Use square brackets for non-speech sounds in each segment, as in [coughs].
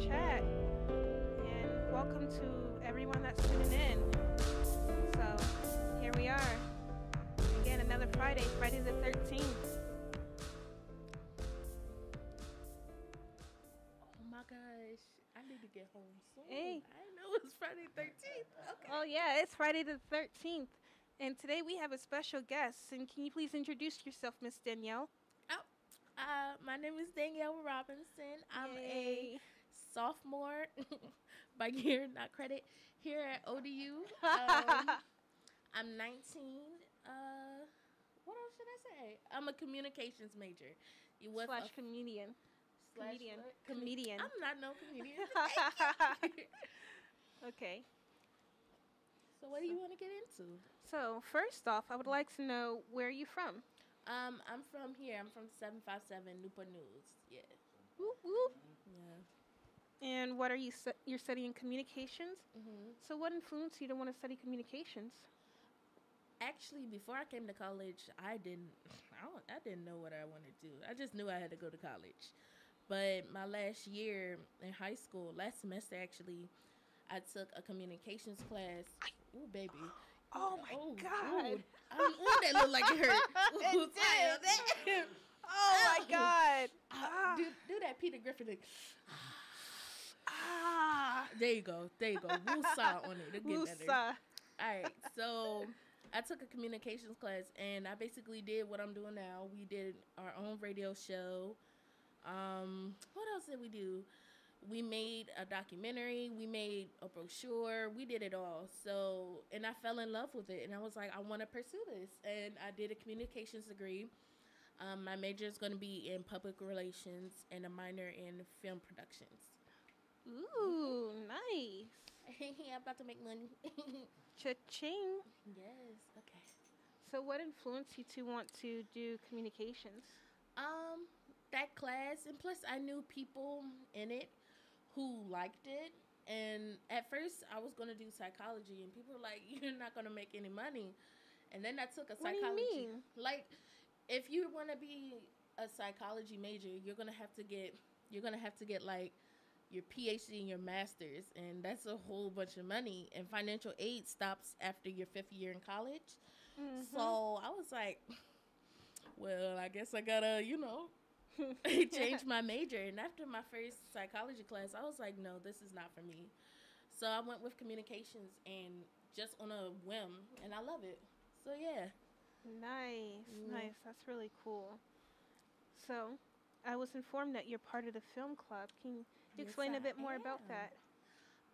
chat. And welcome to everyone that's tuning in. So, here we are. Again, another Friday, Friday the 13th. Oh my gosh, I need to get home soon. Hey. I know it's Friday 13th. Okay. Oh, yeah, it's Friday the 13th. And today we have a special guest. And can you please introduce yourself, Miss Danielle? Uh, my name is Danielle Robinson. I'm Yay. a sophomore [laughs] by year, not credit, here at ODU. [laughs] Um, I'm 19. Uh, what else should I say? I'm a communications major. You with Slash a- comedian. slash comedian. what? Comedian. I'm not no comedian. [laughs] Okay. so what do you want to get into? So, first off, I would like to know where are you from? Um, I'm from here. I'm from 757 Newport News. Yeah. Whoop, whoop. Yeah. And what are you stu- you're studying communications? hmm So what influenced you to want to study communications? Actually, before I came to college, I didn't. [laughs] I don't. I didn't know what I wanted to do. I just knew I had to go to college. But my last year in high school, last semester actually, I took a communications class. Ooh, baby. Oh my Ooh, god. ooh. I mean, ooh, that looked like it hurt. [laughs] Ooh, It did. that- [laughs] Oh my [laughs] god. Ah, do, do that Peter Griffin thing. [sighs] Ah. There you go. There you go. Woosah on it. It'll get better. All right, so I took a communications class, and I basically did what I'm doing now. We did our own radio show. Um, what else did we do? We made a documentary. We made a brochure. We did it all. So, and I fell in love with it, and I was like, I want to pursue this, and I did a communications degree. Um, my major is going to be in public relations and a minor in film productions. Ooh, nice. [laughs] I'm about to make money. [laughs] Cha-ching. yes. Okay. So what influenced you to want to do communications? Um, that class, and plus I knew people in it who liked it. And at first, I was gonna do psychology, and people were like, [laughs] "You're not gonna make any money." And then I took a What do you psychology. mean? Like, if you want to be a psychology major, you're gonna have to get you're gonna have to get like your PhD and your master's, and that's a whole bunch of money. And financial aid stops after your fifth year in college. Mm-hmm. So I was like, [laughs] well, I guess I gotta, you know, [laughs] change [laughs] my major. And after my first psychology class, I was like, no, this is not for me. So I went with communications and just on a whim, and I love it. So yeah. Nice, Mm. nice. That's really cool. So, I was informed that you're part of the film club. Can you Yes, explain a I bit more about that?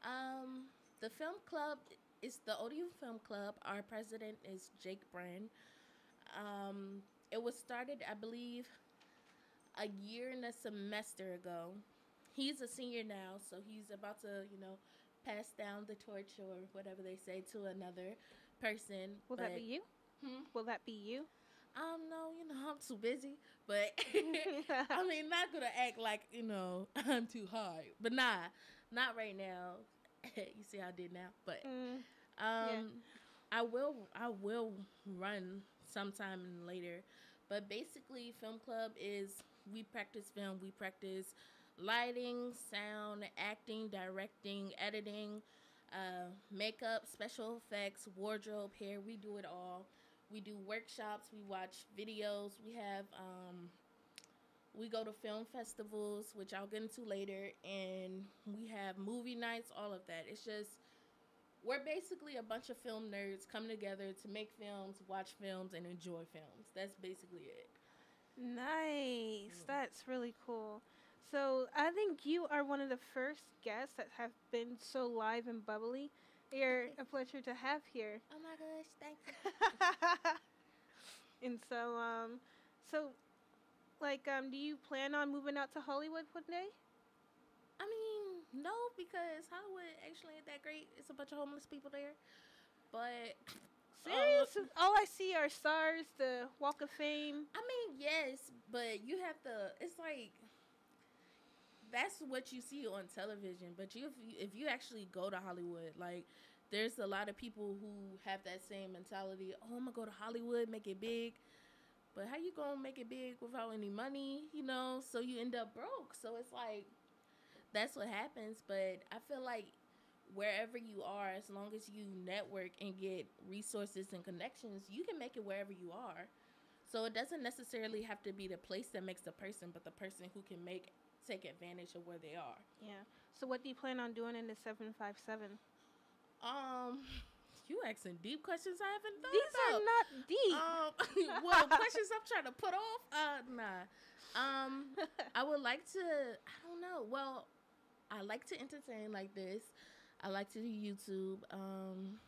Um, the film club is the Odeon Film Club. Our president is Jake Brand. Um, it was started, I believe, a year and a semester ago. He's a senior now, so he's about to, you know, pass down the torch or whatever they say to another person. Will that be you? Hmm? Will that be you? Um, no, you know, I'm too busy. But [laughs] [laughs] I mean, not gonna act like you know [laughs] I'm too hard. But nah, not right now. you see how I did now. But Mm, um, I will I will run sometime later. But basically, film club is we practice film. We practice lighting, sound, acting, directing, editing, uh, makeup, special effects, wardrobe, hair. We do it all. We do workshops. We watch videos. We have um, we go to film festivals, which I'll get into later, and we have movie nights. All of that. It's just we're basically a bunch of film nerds coming together to make films, watch films, and enjoy films. That's basically it. Nice. That's really cool. So, I think you are one of the first guests that have been so live and bubbly. You're a pleasure to have here. Oh my gosh, thank you. [laughs] And so, um, so, like, um, do you plan on moving out to Hollywood one day? I mean, no, because Hollywood actually ain't that great. It's a bunch of homeless people there. But Serious? uh, All I see are stars, the Walk of Fame. I mean, yes, but you have to. It's like that's what you see on television. But you, if you, if you actually go to Hollywood, like there's a lot of people who have that same mentality. Oh, I'm gonna go to Hollywood, make it big. But how you gonna make it big without any money? You know, so you end up broke. So it's like that's what happens. But I feel like wherever you are, as long as you network and get resources and connections, you can make it wherever you are. So it doesn't necessarily have to be the place that makes the person, but the person who can make take advantage of where they are. Yeah. So what do you plan on doing in the seven five seven? Um, [laughs] you asking deep questions I haven't thought These about. are not deep. Um, [laughs] well, questions I'm trying to put off. Uh, nah. Um, [laughs] I would like to. I don't know. Well, I like to entertain like this. I like to do YouTube. Um,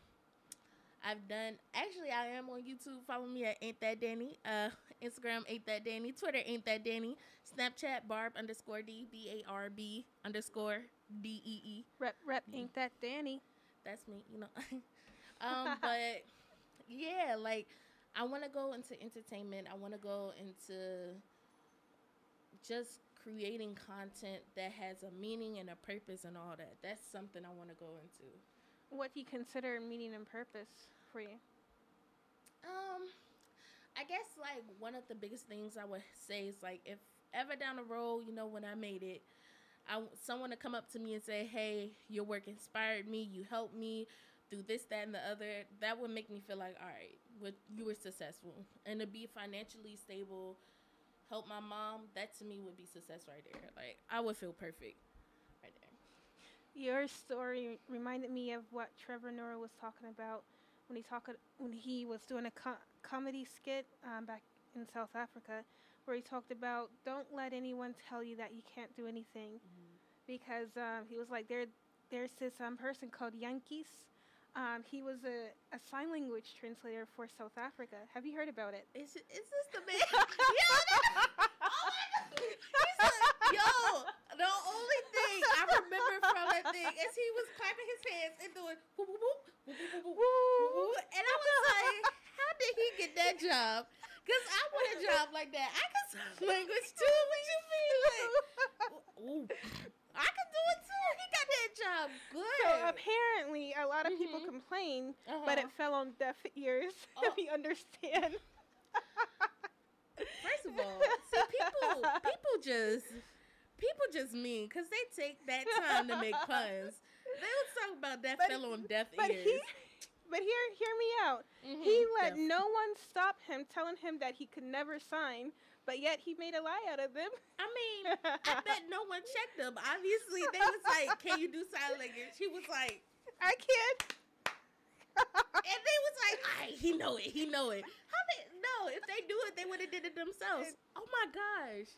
I've done. Actually, I am on YouTube. Follow me at Ain't That Danny. Uh, Instagram Ain't That Danny. Twitter Ain't That Danny. Snapchat Barb underscore D B A R B underscore D E E. rep rep Mm. ain't that Danny? That's me. You know. [laughs] um, [laughs] but yeah, like I want to go into entertainment. I want to go into just creating content that has a meaning and a purpose and all that. That's something I want to go into. What do you consider meaning and purpose for you? Um, I guess like one of the biggest things I would say is like if ever down the road, you know, when I made it, I want someone to come up to me and say, "Hey, your work inspired me. You helped me through this, that, and the other." That would make me feel like, all right, you were successful, and to be financially stable, help my mom. That to me would be success right there. Like I would feel perfect right there. Your story reminded me of what Trevor Noah was talking about when he talked when he was doing a co- comedy skit um, back in South Africa, where he talked about don't let anyone tell you that you can't do anything, because um, he was like there. There's this um, person called Yankees. Um, he was a, a sign language translator for South Africa. Have you heard about it? Is is this the man? [laughs] yo, that- oh my god! A- yo, the only thing I remember from that thing is he was clapping his hands and doing whoop whoop whoop whoop whoop whoop whoop, and I was like, how did he get that job? Cause I want a job like that. I can sign language too. What you mean? Like, [laughs] ooh, I can do it too. He got that job [laughs] good. So apparently, a lot of people Mhm. complain, Uh-huh. but it fell on deaf ears. [laughs] Oh. If you understand. [laughs] First of all, see people people just people just mean because they take that time to make puns. They was talking about that But- fell on deaf But ears. he, but hear hear me out. Mhm. He let Deaf. no one stop him, telling him that he could never sign. But yet he made a lie out of them. I mean, I [laughs] bet no one checked him. Obviously, they was like, "Can you do sign language?" He was like, I can't. and they was like, "Alright, he know it. He know it." How they? No, if they do it, they would have did it themselves. Oh my gosh.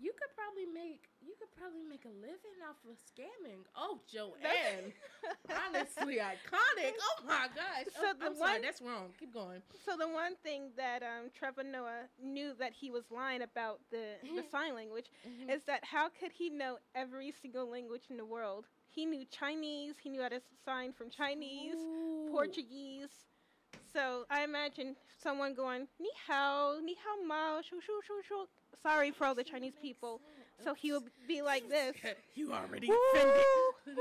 You could probably make you could probably make a living off of scamming. Oh, Joanne. [laughs] Honestly, iconic. Oh my gosh. So oh, the I'm sorry, one- that's wrong. Keep going. So the one thing that um, Trevor Noah knew that he was lying about the, the Mhm. sign language Mhm. is that how could he know every single language in the world? He knew Chinese. He knew how to sign from Chinese, Ooh. Portuguese. So I imagine someone going ni hao, ni hao mao, shu shu shu shu. Sorry for all the Chinese people. So he would be like this. [laughs] you already offended. [laughs]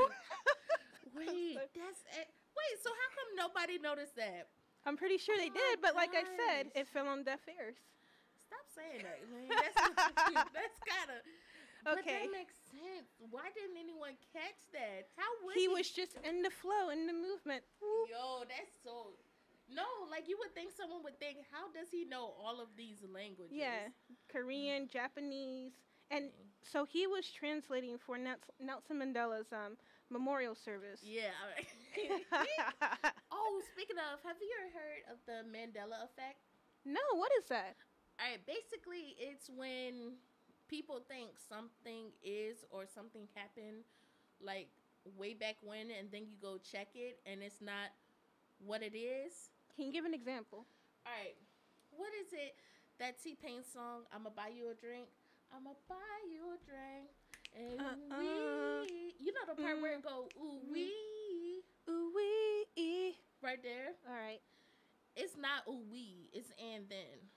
Wait, that's it. Wait. So how come nobody noticed that? I'm pretty sure Oh they my did, but like I said, it fell on deaf ears. Stop saying that, man. That's not cute. [laughs] That's gotta. But Okay. that makes sense. Why didn't anyone catch that? How would He was just in the flow, in the movement. Whoop. Yo, that's so. No, like you would think someone would think, how does he know all of these languages? Yeah, Korean, Japanese, and so he was translating for Nelson Mandela's um, memorial service. Yeah. [laughs] oh, speaking of, have you ever heard of the Mandela effect? no, what is that? All right, basically, it's when people think something is or something happened, like way back when, and then you go check it, and it's not what it is. Can you give an example? All right, what is it? That T Pain song, I'ma buy you a drink. I'ma buy you a drink. And Uh-uh. we, you know the part where it go, ooh, Mm. we, Ooh wee. right there. All right. It's not ooh, we, it's and then.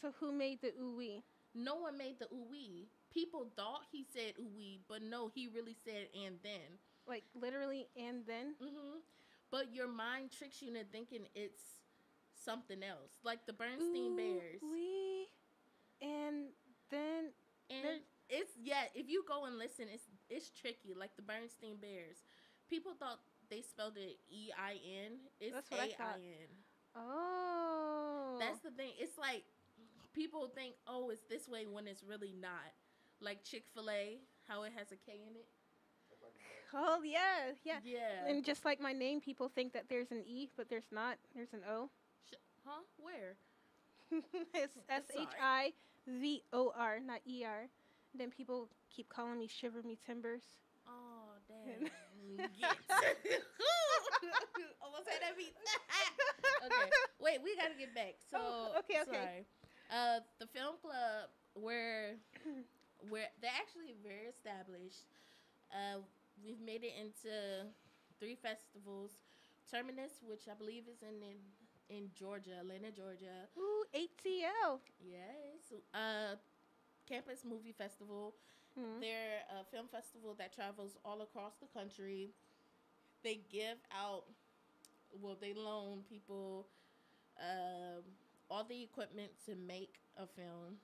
So who made the ooh wee? No one made the ooh wee. People thought he said ooh wee, but no, he really said and then. Like literally, and then. hmm But your mind tricks you into thinking it's something else, like the Bernstein Ooh Bears. wee, and then. and there- it's yeah, if you go and listen, it's it's tricky. Like the Bernstein Bears, people thought they spelled it E I N. It's That's what I A thought. I N. Oh. That's the thing. It's like people think, oh, it's this way when it's really not. Like Chick Fil A, how it has a K in it. Oh yeah, yeah. Yeah. And just like my name, people think that there's an E, but there's not. There's an O. Sh- huh? Where? [laughs] it's [laughs] S H I V O R, not E R. Then people keep calling me Shiver Me Timbers. Oh, [laughs] damn. Almost had that beat. okay. Wait, we gotta get back. So Oh, okay, okay. Sorry. Uh, the film club where [clears throat] where they're actually very established. Uh, we've made it into three festivals. Terminus, which I believe is in in, in Georgia, Atlanta, Georgia. Ooh, ATL. Yes. Uh, Campus Movie Festival. Hmm. They're a film festival that travels all across the country. They give out, well, they loan people um, all the equipment to make a film.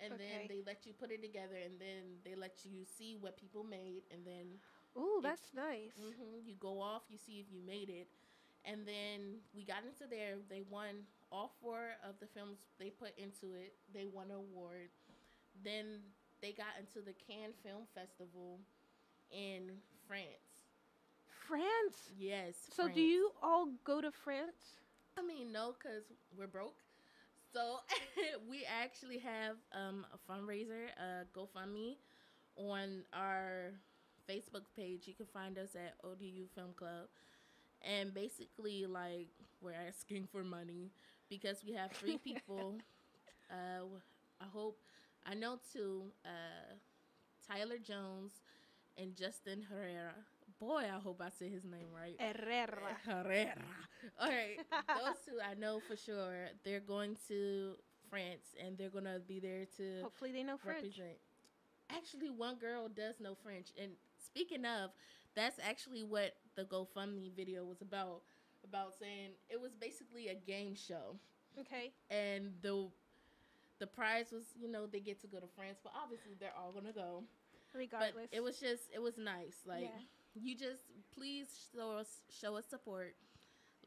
And then they let you put it together, and then they let you see what people made, and then Ooh, that's nice. hmm You go off, you see if you made it. And then we got into there. They won all four of the films they put into it. They won an award. Then they got into the Cannes Film Festival in France. France. Yes. So do you all go to France? I mean, no, because we're broke. So [laughs] we actually have um, a fundraiser, uh, GoFundMe, on our Facebook page. You can find us at ODU Film Club. And basically, like, we're asking for money because we have three people. [laughs] uh, I hope, I know two, uh, Tyler Jones and Justin Herrera. Boy, I hope I said his name right. Herrera. Herrera. All right, those two I know for sure. They're going to France and they're gonna be there to Hopefully they know French. represent. Actually, one girl does know French, and speaking of, that's actually what the GoFundMe video was about. About saying it was basically a game show, Okay. and the the prize was you know they get to go to France, but obviously they're all gonna go. Regardless. But it was just it was nice. Like Yeah. You just please show us show us support.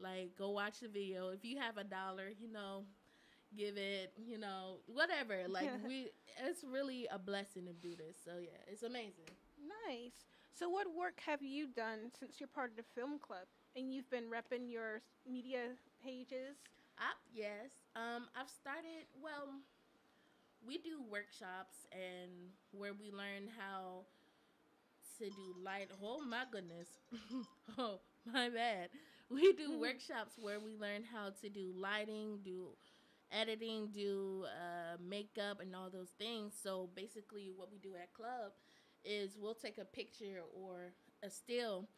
Like go watch the video. If you have a dollar, you know, give it, you know, whatever. Like [laughs] we it's really a blessing to do this. So yeah, it's amazing. Nice. So, what work have you done since you're part of the film club and you've been repping your media pages? I, yes. Um I've started well we do workshops and where we learn how to do light oh my goodness. [laughs] Oh my bad. We do workshops where we learn how to do lighting do editing do uh, makeup and all those things. So basically what we do at club is we'll take a picture or a still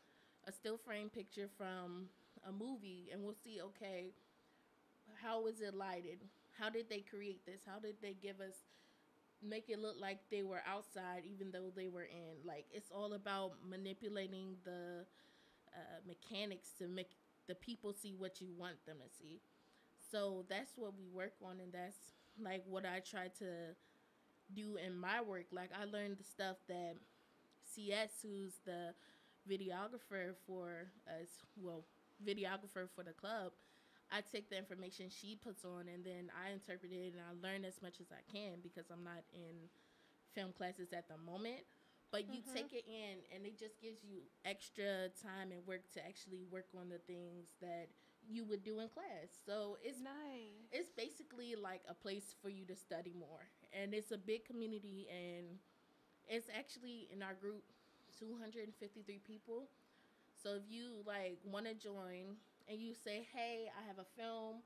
a still frame picture from a movie and we'll see okay how was it lighted? How did they create this? How did they give us make it look like they were outside even though they were in. Like it's all about manipulating the uh, mechanics to make the people see what you want them to see. So that's what we work on and that's like what i try to do in my work. Like i learned the stuff that cs who's the videographer for us well videographer for the club I take the information she puts on and then I interpret it and I learn as much as I can because I'm not in film classes at the moment. But you Mhm. take it in and it just gives you extra time and work to actually work on the things that you would do in class. So it's Nice. it's basically like a place for you to study more. And it's a big community and it's actually in our group 253 people. So if you like want to join and you say, "Hey, I have a film.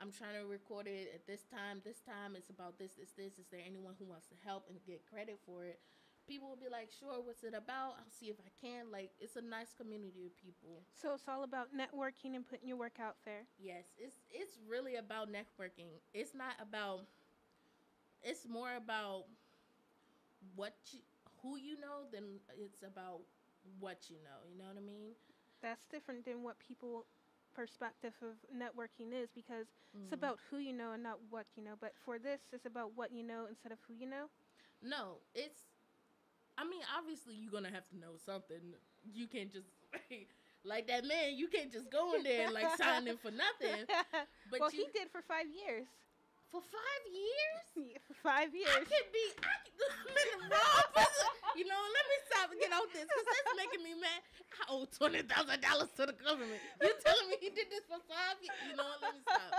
I'm trying to record it at this time. This time it's about this, this, this. Is there anyone who wants to help and get credit for it?" People will be like, "Sure, what's it about? I'll see if I can." Like it's a nice community of people. So, it's all about networking and putting your work out there. Yes, it's it's really about networking. It's not about. It's more about what you, who you know than it's about what you know. You know what I mean? That's different than what people perspective of networking is because it's Mhm. about who you know and not what you know. But for this, it's about what you know instead of who you know. No, it's I mean, obviously you're gonna have to know something. You can't just [laughs] like that man. You can't just go in there and like sign in for nothing. [laughs] But well, you, he did for five years. For five years. [laughs] Yeah, for five years. I could be. I could, [laughs] I'm in the wrong position. You know, let me stop and get off this because that's making me mad. I owe twenty thousand dollars to the government. You're telling me he did this for five years? You know what? Let me stop.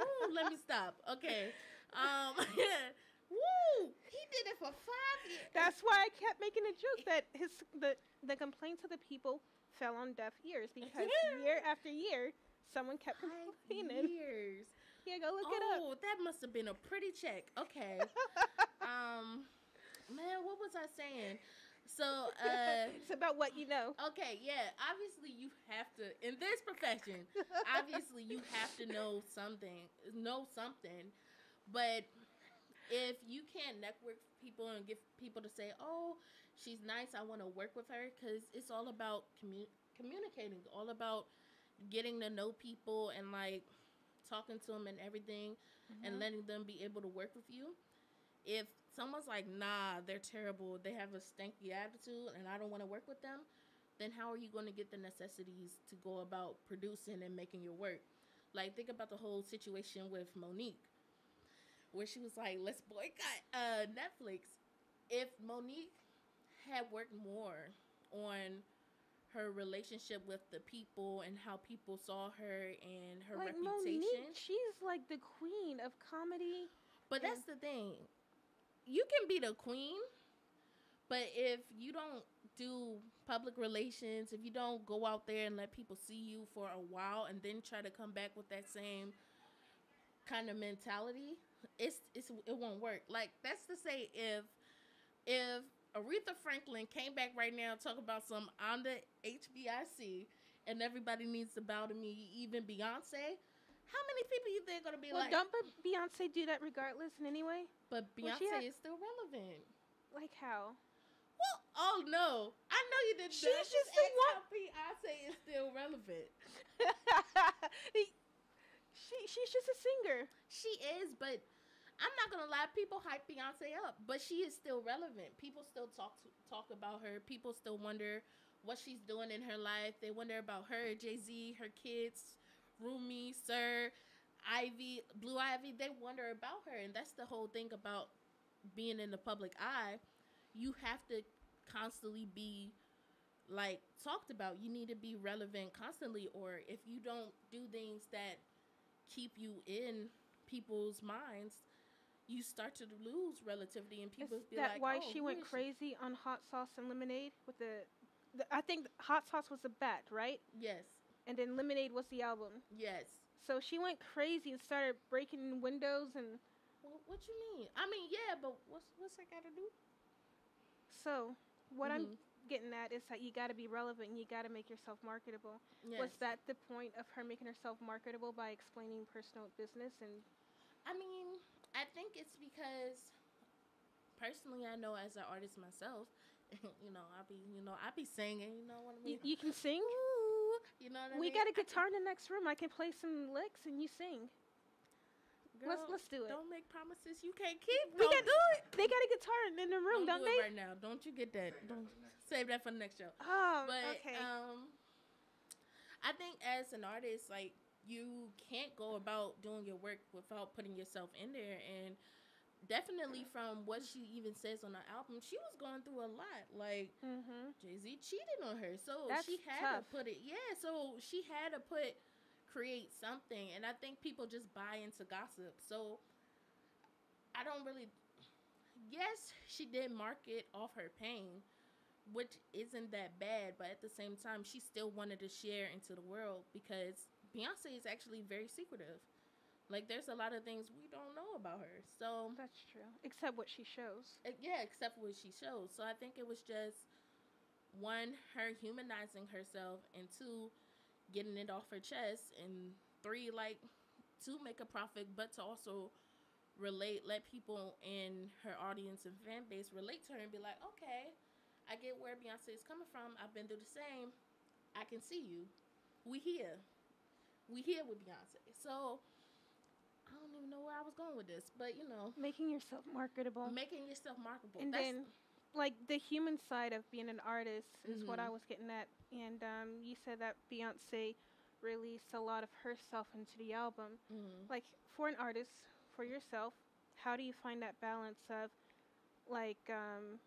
Woo, let me stop. Okay. Um. [laughs] Woo! He did it for five years. That's why I kept making a joke that his the the complaints of the people fell on deaf ears because year after year someone kept complaining. five years. Go look it up. Oh, that must have been a pretty check. Okay. [laughs] um, man, what was I saying? So, [laughs] uh, it's about what you know. okay, yeah. Obviously, you have to in this profession. [laughs] obviously, you have to know something, know something. But if you can't network people and get people to say, "Oh, she's nice. I want to work with her," because it's all about commu- communicating, all about getting to know people and like talking to them and everything, and Mhm. letting them be able to work with you. If someone's like, "Nah, they're terrible. They have a stanky attitude, and I don't want to work with them," then how are you going to get the necessities to go about producing and making your work? Like, think about the whole situation with Mo'Nique, where she was like, "Let's boycott uh, Netflix." If Mo'Nique had worked more on her relationship with the people and how people saw her and her like reputation, Mo'Nique, she's like the queen of comedy. but that's the thing. You can be the queen, but if you don't do public relations, if you don't go out there and let people see you for a while and then try to come back with that same kind of mentality, it's it's it won't work. Like that's to say if if Aretha Franklin came back right now talk about some on the HBIC and everybody needs to bow to me, even Beyonce, how many people you think are gonna be Well, like Well, don't Beyonce do that regardless in any way? but Beyonce she had- is still relevant. Like how? Well, oh no, I know you didn't. She's know. just the one- Beyonce is still relevant. [laughs] She she's just a singer. She is, but I'm not gonna lie. People hype Beyonce up, but she is still relevant. People still talk to, talk about her. People still wonder what she's doing in her life. They wonder about her, Jay Z, her kids, Rumi, Sir, Ivy, Blue Ivy. They wonder about her, and that's the whole thing about being in the public eye. You have to constantly be like talked about. You need to be relevant constantly, or if you don't do things that keep you in people's minds, you start to lose relativity, and people Is be that like, why "Oh, she went is she?" crazy on hot sauce and lemonade with the, the I think hot sauce was the bat, right? Yes, And then lemonade was the album. yes. So she went crazy and started breaking windows and Well, what you mean? I mean, yeah, but what's what's that got to do? so what I'm Mhm. getting at is that you got to be relevant. and You got to make yourself marketable. Yes. Was that the point of her making herself marketable by explaining personal business and I mean, I think it's because personally, I know as an artist myself, [laughs] you know, I be, you know, I be singing, you know what I mean? you can sing? Ooh, you know what I We mean? got a guitar in the next room. I can play some licks and you sing. let's let's do it. Don't make promises you can't keep. We don't got- do it. They got a guitar in, in the room, don't don't, do they? it right now. Don't you get that? Don't save that for the next show. Oh, But okay. um, I think as an artist, like you can't go about doing your work without putting yourself in there. And definitely from what she even says on the album, she was going through a lot. Like mm-hmm. Jay Z cheated on her, so That's she had tough. to put it. Yeah, so she had to put create something, and I think people just buy into gossip. So I don't really. Yes, she did market off her pain, which isn't that bad, but at the same time, she still wanted to share into the world because Beyonce is actually very secretive. Like, there's a lot of things we don't know about her. So That's true. Except what she shows. uh, yeah, except what she shows. So I think it was just one, her humanizing herself, and two, getting it off her chest, and three, like to make a profit, but to also relate, let people in her audience and fan base relate to her and be like, okay, I get where Beyonce is coming from. I've been through the same. I can see you. We here. We here with Beyonce. So I don't even know where I was going with this, but you know, Making yourself marketable. making yourself marketable. and That's, then like the human side of being an artist is what I Mhm. was getting at. And um, you said that Beyonce released a lot of herself into the album. Mm-hmm. Like for an artist, for yourself, how do you find that balance of like um,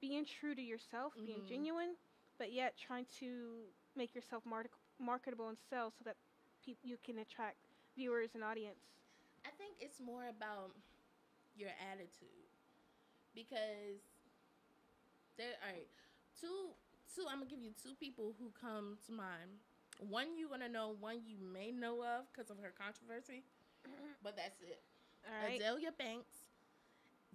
being true to yourself, being Mhm. genuine, but yet trying to make yourself mar- marketable and sell so that peop you can attract viewers and audience? I think it's more about your attitude because there all right two two I'm gonna give you two people who come to mind. One you gonna know, one you may know of because of her controversy, [clears throat] but that's it. All right. Azealia Banks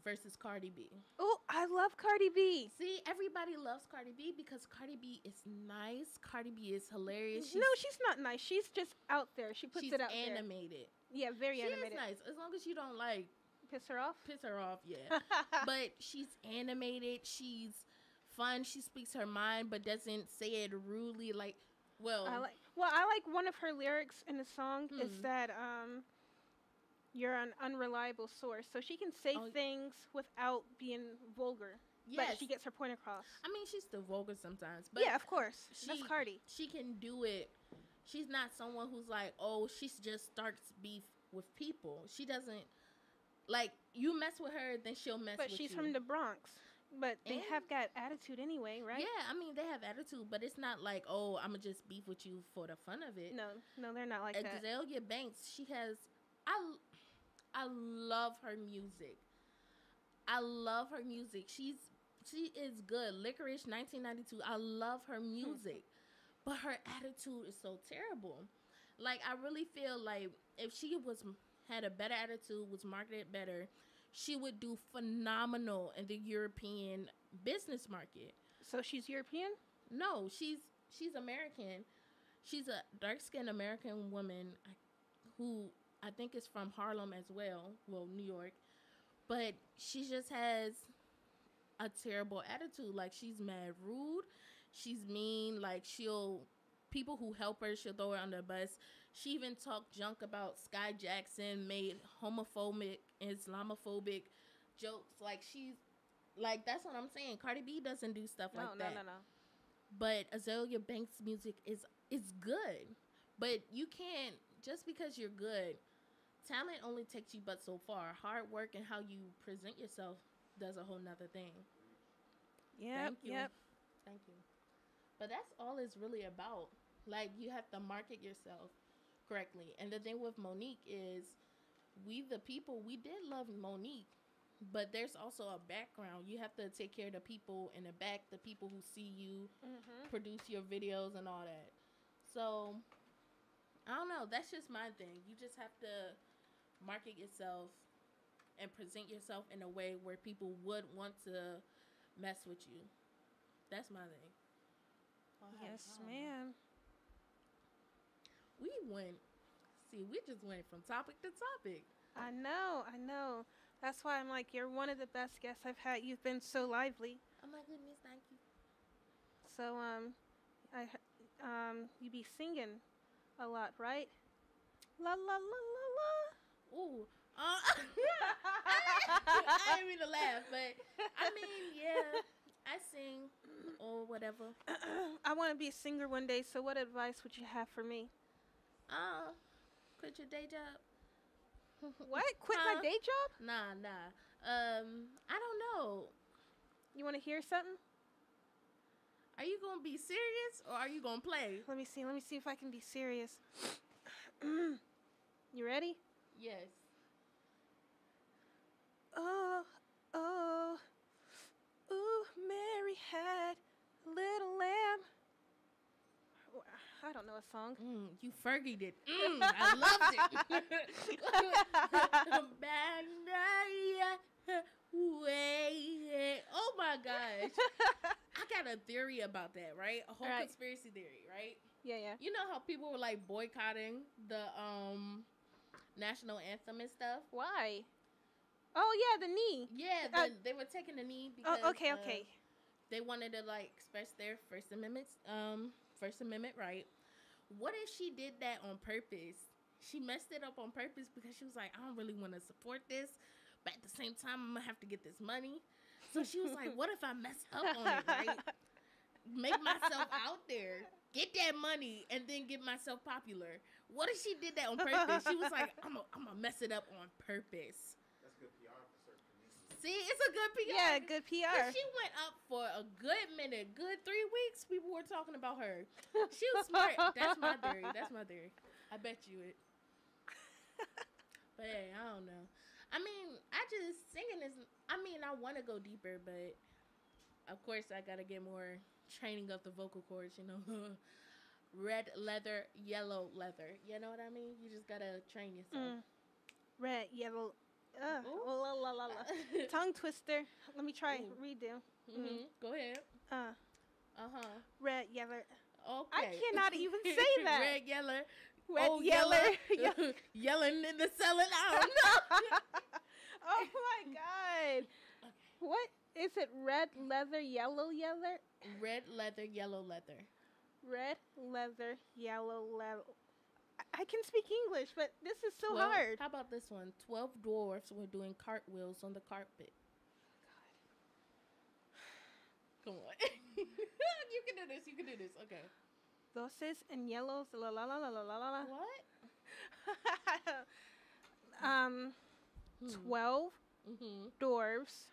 versus Cardi B. Oh, I love Cardi B. See, everybody loves Cardi B because Cardi B is nice. Cardi B is hilarious. no, she's not nice. She's just out there. She puts it out there. animated. Yeah, very She animated. is nice as long as you don't like Piss her off. piss her off. Yeah. [laughs] but she's animated. She's fun. She speaks her mind, but doesn't say it rudely. Like, well, I like. Well, I like one of her lyrics in the song is Hmm. that um, you're an unreliable source. So she can say Oh. things without being vulgar, yes. but she gets her point across. I mean, she's still vulgar sometimes, but yeah, of course. That's she- Cardi. she can do it. She's not someone who's like, oh, she just starts beef with people. She doesn't like you mess with her, then she'll mess But with she's you. from the Bronx. But they And- have got attitude anyway, right? Yeah, I mean they have attitude, but it's not like, oh, I'm gonna just beef with you for the fun of it. No, no, they're not like uh, that. Azealia Banks, she has I I love her music. I love her music. She's she is good. Licorice 1992. I love her hmm. music. but her attitude is so terrible. Like I really feel like if she was had a better attitude, was marketed better, she would do phenomenal in the European business market. So she's European. No, she's she's American. She's a dark skinned American woman who I think is from Harlem as well, well, New York. But she just has a terrible attitude. Like she's mad rude. She's mean. Like she'll people who help her, she'll throw her under the bus. She even talked junk about Skai Jackson, made homophobic, Islamophobic jokes. Like she's like that's what I'm saying. Cardi B doesn't do stuff No, like no, that no, no. but Azealia Banks' music is is good. But you can't just because you're good. Talent only takes you but so far. Hard work and how you present yourself does a whole nother thing. Yep, Thank you. yep. Thank you. But that's all it's really about. Like you have to market yourself correctly. And the thing with Mo'Nique is we the people, we did love Mo'Nique. But there's also a background. You have to take care of the people in the back, the people who see you, Mm-hmm. produce your videos and all that. So I don't know. That's just my thing. You just have to market yourself and present yourself in a way where people would want to mess with you. That's my thing. Yes, ma'am. We went. See, we just went from topic to topic. I know, I know. That's why I'm like, you're one of the best guests I've had. You've been so lively. Oh my goodness, thank you. So, um, I, um, you be singing a lot, right? La la la la la Ooh. Uh. [laughs] I didn't mean to laugh, but I mean, yeah, I sing or whatever. [clears throat] I want to be a singer one day. So, what advice would you have for me? Uh, quit your day job. [laughs] What? Quit Huh? my day job? Nah, nah. Um, I don't know. You want to hear something? Are you gonna be serious or are you gonna play? Let me see. Let me see if I can be serious. [clears throat] you ready? Yes. Oh, oh, ooh, Mary had a little lamb. I don't know a song. Mm, you Fergied it. [laughs] Mm, I loved it. Way. [laughs] Oh my gosh. I got a theory about that, right? A whole Right. conspiracy theory, right? yeah, yeah. You know how people were like boycotting the um national anthem and stuff? Why? Oh yeah, the knee. Yeah, Uh, they were taking the knee because Oh, okay, uh, okay. they wanted to like express their First Amendment um First Amendment right. What if she did that on purpose? She messed it up on purpose because she was like, I don't really want to support this, but at the same time, I'm gonna have to get this money. So she was like, [laughs] "What if I mess up on it, right? Make myself out there, get that money, and then get myself popular. What if she did that on purpose? She was like, "I'm gonna I'm gonna mess it up on purpose." That's good PR for certain communities. See, it's a good PR. yeah, good PR. She went up for a good minute, good three weeks. People were talking about her. She was smart. That's my theory. That's my theory. I bet you it. [laughs] But hey, I don't know. I mean, I just singing is. I mean, I want to go deeper, but of course, I gotta get more training of the vocal cords. You know, [laughs] red leather, yellow leather. You know what I mean? You just gotta train yourself. Mm. Red, yellow. Uh, oh, la, la, la, la. [laughs] Tongue twister. Let me try Ooh. redo. hmm Go ahead. Uh, Uh huh. red, yellow. Okay. I cannot [laughs] even say that. red, yellow, Red, oh, yellow. yellow, [laughs] yelling in the cellar. I don't know. oh my god. What is it? Red leather, yellow yellow? Red leather, yellow leather. Red leather, yellow leather. I- can speak English, but this is so Well, hard. How about this one? Twelve dwarfs were doing cartwheels on the carpet. [sighs] Come on. [laughs] you can do this. You can do this. Okay. Doses and yellows. La la la la la la la. What? [laughs] um, Hmm. twelve Mm-hmm. dwarves.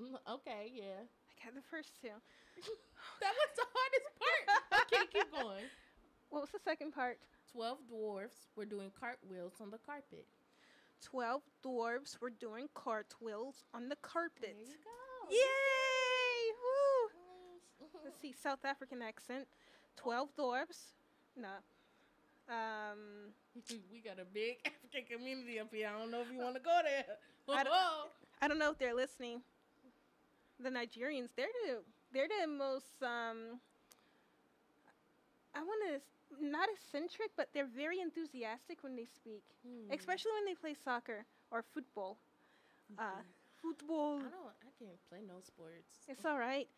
Mm, Okay. Yeah. Got the first two. [laughs] That was the hardest part. Okay, keep going. [laughs] What was the second part? Twelve dwarfs were doing cartwheels on the carpet. Twelve dwarves were doing cartwheels on the carpet. There you go. Yay! Woo! Let's see, South African accent. Twelve dwarves. No. Um, [laughs] we got a big African community up here. I don't know if you want to go there. I don't- Oh. I don't know if they're listening. The Nigerians, they're the they're the most um. I want to not eccentric, but they're very enthusiastic when they speak, Hmm. especially when they play soccer or football. Uh, football. I don't. I can't play no sports. It's all right,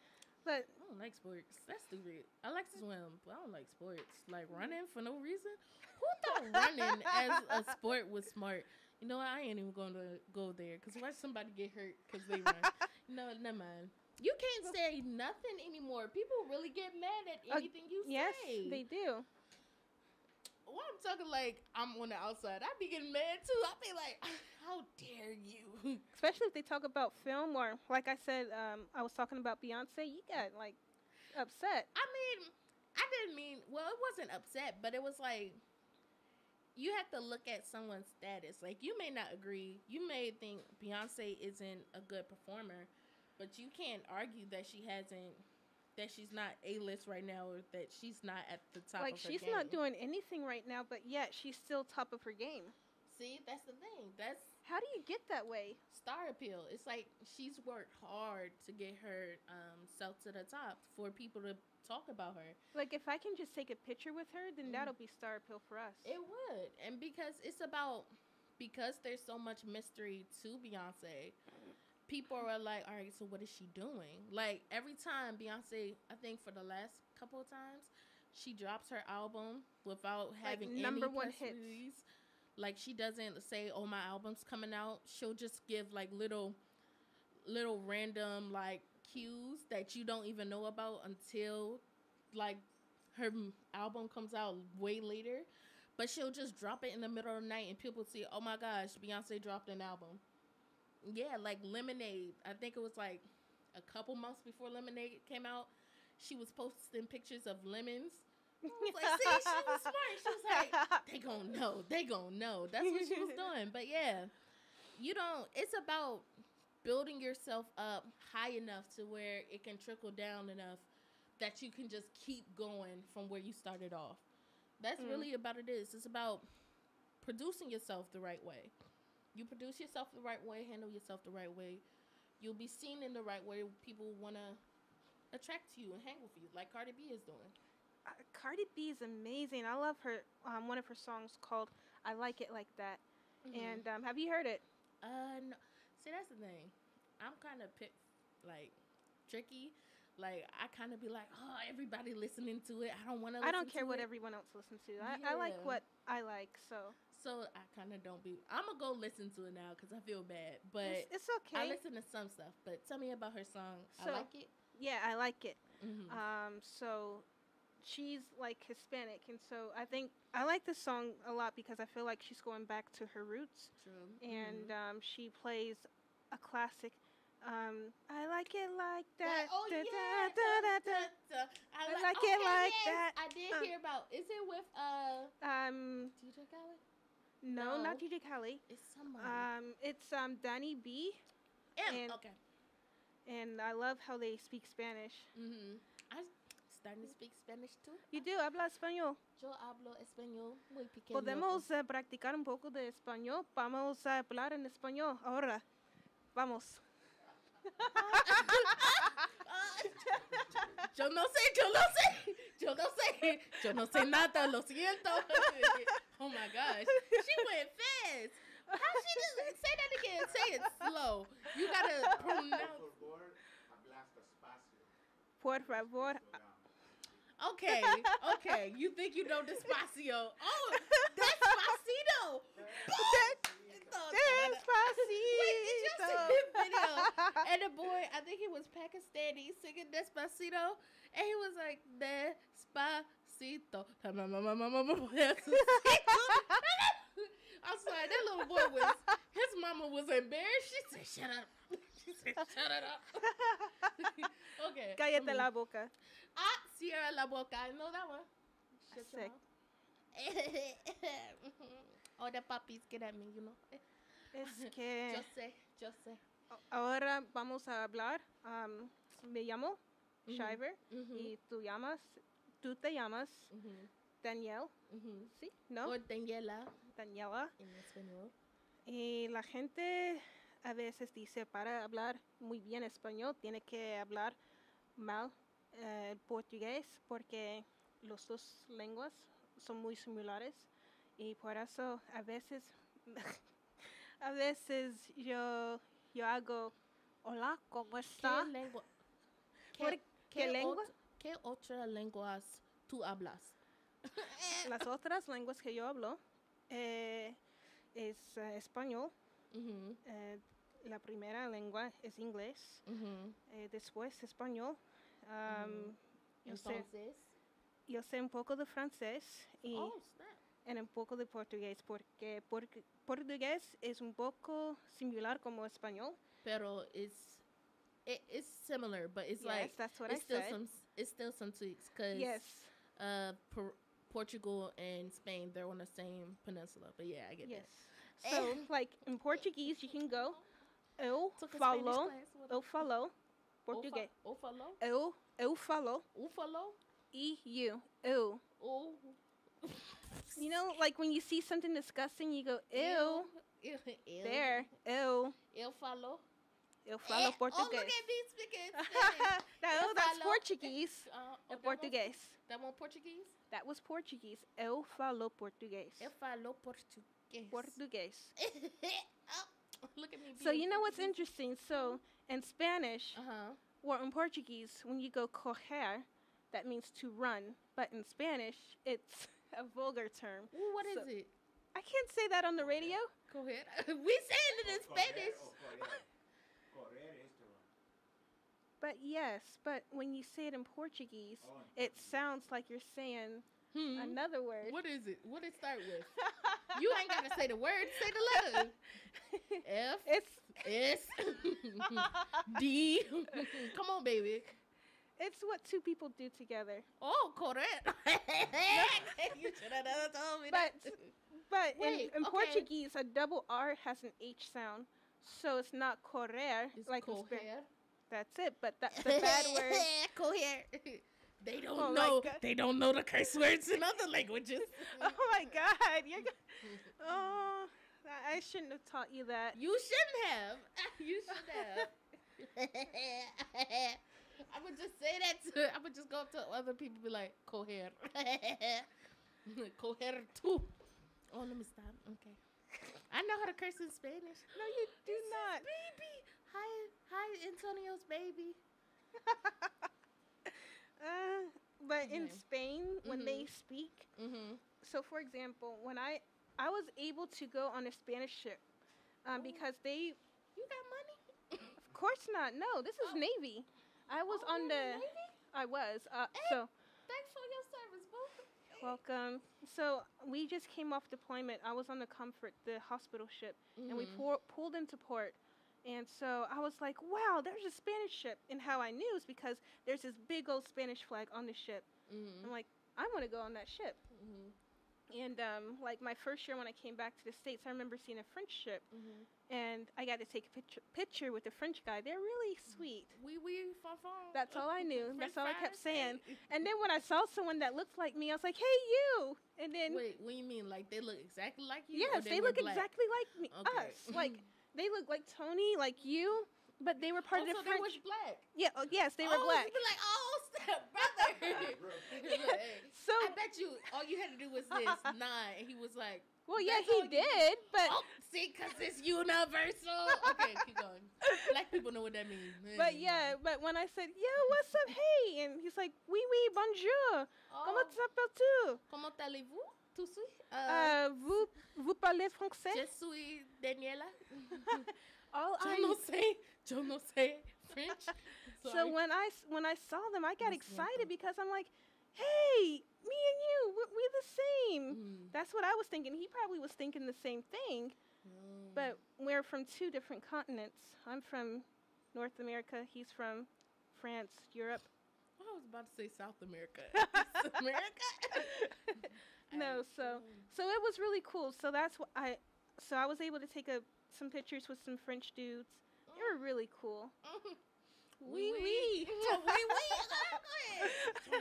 but I don't like sports. That's stupid. I like to swim, but I don't like sports. Like running for no reason. Who thought running [laughs] as a sport was smart? You know, what? I ain't even going to go there because watch somebody get hurt because they run. No, never mind. You can't say nothing anymore. People really get mad at Uh, anything you yes, say. they do. well, I'm talking like I'm on the outside. I'd be getting mad too. I'd be like, [sighs] how dare you? [laughs] Especially if they talk about film or, like I said, um, I was talking about Beyonce. You got like upset. I mean, I didn't mean. Well, it wasn't upset, but it was like you have to look at someone's status. Like you may not agree. You may think Beyonce isn't a good performer, but you can't argue that she hasn't. That she's not a list right now, or that she's not at the top. like of her she's game. not doing anything right now, but yet she's still top of her game. See, that's the thing. That's How do you get that way? star appeal. It's like she's worked hard to get her um, self to the top for people to talk about her. Like if I can just take a picture with her, then Mm. that'll be star appeal for us. It would. And because it's about because there's so much mystery to Beyonce, people are like, all right, so what is she doing? Like every time Beyonce, I think for the last couple of times, she drops her album without Like, having number one hits. release. Like she doesn't say, "Oh, my album's coming out." She'll just give like little, little random like cues that you don't even know about until like her album comes out way later. But she'll just drop it in the middle of the night, and people see, "Oh my gosh, Beyonce dropped an album." Yeah, like Lemonade. I think it was like a couple months before Lemonade came out. She was posting pictures of lemons. I was like, see, she was [laughs] smart. She was like, [laughs] they gonna know. They gonna know. That's what she was [laughs] doing. But yeah, you don't. It's about building yourself up high enough to where it can trickle down enough that you can just keep going from where you started off. That's Mm. really about it. Is it's about producing yourself the right way. You produce yourself the right way, handle yourself the right way. You'll be seen in the right way. People wanna attract you and hang with you, like Cardi B is doing. Uh, Cardi B is amazing. I love her. Um, one of her songs called "I Like It Like That." And And um, have you heard it? Uh, no. See, that's the thing. I'm kind of like, tricky. Like, I kind of be like, oh, everybody listening to it. I don't want to. I don't care what everyone else listens to. I, I like what I like. So So I kind of don't be. I'm gonna go listen to it now because I feel bad. But it's, it's okay. I listen to some stuff. But tell me about her song. So- I like it. yeah, I like it. Mm-hmm. Um, so she's like Hispanic, and so I think I like this song a lot because I feel like she's going back to her roots, True. and um, she plays a classic. Um, I like it like that. oh da, yeah. da, da, da. da. I li- like it like yes, that. I did Uh. hear about. Is it with uh Um, DJ Khaled? no, not No. DJ Khaled. It's somebody. Um, it's um Danny B, M. and- okay. and I love how they speak Spanish. Mm-hmm. To speak Spanish too. You do habla español. Yo hablo español muy pequeño. Podemos eh, practicar un poco de español. Vamos a hablar en español ahora. Vamos. [laughs] Yo no sé, yo no sé, yo no sé, yo no sé nada, lo siento. [laughs] oh my gosh, she went fast. How she just say that again? Say it slow. You gotta pronounce. Por favor, hablas despacio. Por favor. Okay, okay. You think you know Despacio? Oh, Despacito. Despacito. Wait, did you see video? [laughs] And the boy, I think he was Pakistani, singing Despacito, and he was like Despacito. [laughs] I swear that little boy was. His mama was embarrassed. She said, "Shut up." [laughs] She said, "Shut it up." okay. Cállate mhm. la boca. Ah, cierra la boca. Know that one. Shut Sick. All the puppies get at me, you know. Es [laughs] que Yo sé, yo sé. ahora vamos a hablar. Um, me llamo. Shiver Mhm, y tú llamas, tú te llamas mhm, Danielle, mhm. ¿sí? ¿No? O Daniela Daniela. en español. Y la gente a veces dice, para hablar muy bien español, tiene que hablar mal eh, el portugués porque los dos lenguas son muy similares y por eso a veces, [laughs] a veces yo, yo hago, hola, ¿cómo está? [laughs] ¿Qué lengua? ¿Por ¿Qué, qué lengua? ot- ¿Qué otras lenguas tú hablas? [laughs] Las otras lenguas que yo hablo eh, es eh, español, eh, la primera lengua es inglés, después español. Am, yo, sé, Entonces. yo sé un poco de francés y Oh, en un poco de portugués porque por- portugués es un poco similar como español. Pero it's it, it's similar, but it's yes, like that's what it's I still said. some it's still some tweaks because yes, uh Por- Portugal and Spain they're on the same peninsula. But yeah, I get it. yes. that. So Eh. like in Portuguese you can go eu falo, eu falo português. Ufalo, Eu eu falo ufalo, e you eu. u. You know, like when you see something disgusting, you go ew. Ew. There, ew. Eu falo. Eu Eh, falo Oh, look português. at me speaking no, Eu that's falo- Portuguese. Uh, oh, português. That one Portuguese? That was Portuguese. Eu falo português. Eu falo português. Português. [laughs] oh, look at me. So you know what's interesting? So in Spanish Uh huh. or in Portuguese, when you go correr, that means to run. But in Spanish, it's [laughs] a vulgar term. Ooh, what is So- it? I can't say that on the radio. Go [laughs] ahead. we saying it in Correr Spanish. correr. [laughs] Correr is to run. But yes, but when you say it in Portuguese, Oh, it sounds like you're saying Hmm. another word. What is it? What did it start with? You ain't gotta say the word. Say the letter. F it's S [laughs] D. [laughs] Come on, baby. it's what two people do together. Oh, correct. [laughs] you should have never told me But that. but Wait, in, in okay. Portuguese, a double R has an H sound, so it's not correr It's like cool That's it. But that's the bad word. Cohere. They don't Oh know. They don't know the curse words in other languages. [laughs] Oh my God! You're. Oh, I shouldn't have taught you that. You shouldn't have. [laughs] You should have. [laughs] I would just say that to. I would just go up to other people, and be like, "Coher, coher too." Oh, let me stop. Okay. I know how to curse in Spanish. No, you do not. Baby, hi, hi, Antonio's baby. Uh, but in Okay. Spain, when they Mhm. speak, Mm-hmm. so for example, when I I was able to go on a Spanish ship um, Oh. because they, You got money? of course not. No, this is Oh. Navy. I was Oh, on the. Navy? I was. Uh, Hey. so Thanks for your service, boo. welcome. So we just came off deployment. I was on the Comfort, the hospital ship, and we Mhm. pour, pulled into port. And so I was like, wow, there's a Spanish ship. And how I knew is because there's this big old Spanish flag on the ship. Mhm. I'm like, I want to go on that ship. Mhm. And um, like my first year when I came back to the States, I remember seeing a French ship. Mhm. And I got to take a picture, picture with the French guy. They're really sweet. Oui, oui, fanfan. That's all I knew. French [laughs] That's all I kept saying. And then when I saw someone that looked like me, I was like, hey, you. And then, Wait, what do you mean? Like they look exactly like you? yes, they were look black? exactly like me, Okay. us. Like, [laughs] they look like Tony, like you, but they were part oh, of the so French. they was black. Yeah, oh, yes, they were oh, black. You be like, oh, [laughs] step brother. [laughs] Look, [laughs] hey, So, I bet you all you had to do was this nine, and he was like, well, yeah, that's all he you did, but oh, see, cause it's universal. Okay, keep going. Black people know what that means. but yeah, but when I said, "Yo, what's up, hey," and he's like, "Oui, oui, bonjour, Oh, comment s'appelles-tu? comment allez-vous? Tout suis? Uh, Uh, vous vous parlez français?" je suis Daniela. [laughs] All Je I no sé, je no sé French. [laughs] so Sorry. when I s- when I saw them, I got Yes, excited welcome. because I'm like, "Hey, me and you, we're, we're the same." Mm. That's what I was thinking. He probably was thinking the same thing, Mm. but we're from two different continents. I'm from North America. He's from France, Europe. I was about to say South America. [laughs] America. No, so- So it was really cool. So that's what I. So I was able to take a some pictures with some French dudes. They were really cool. Wee [laughs] Oui, wee. [laughs]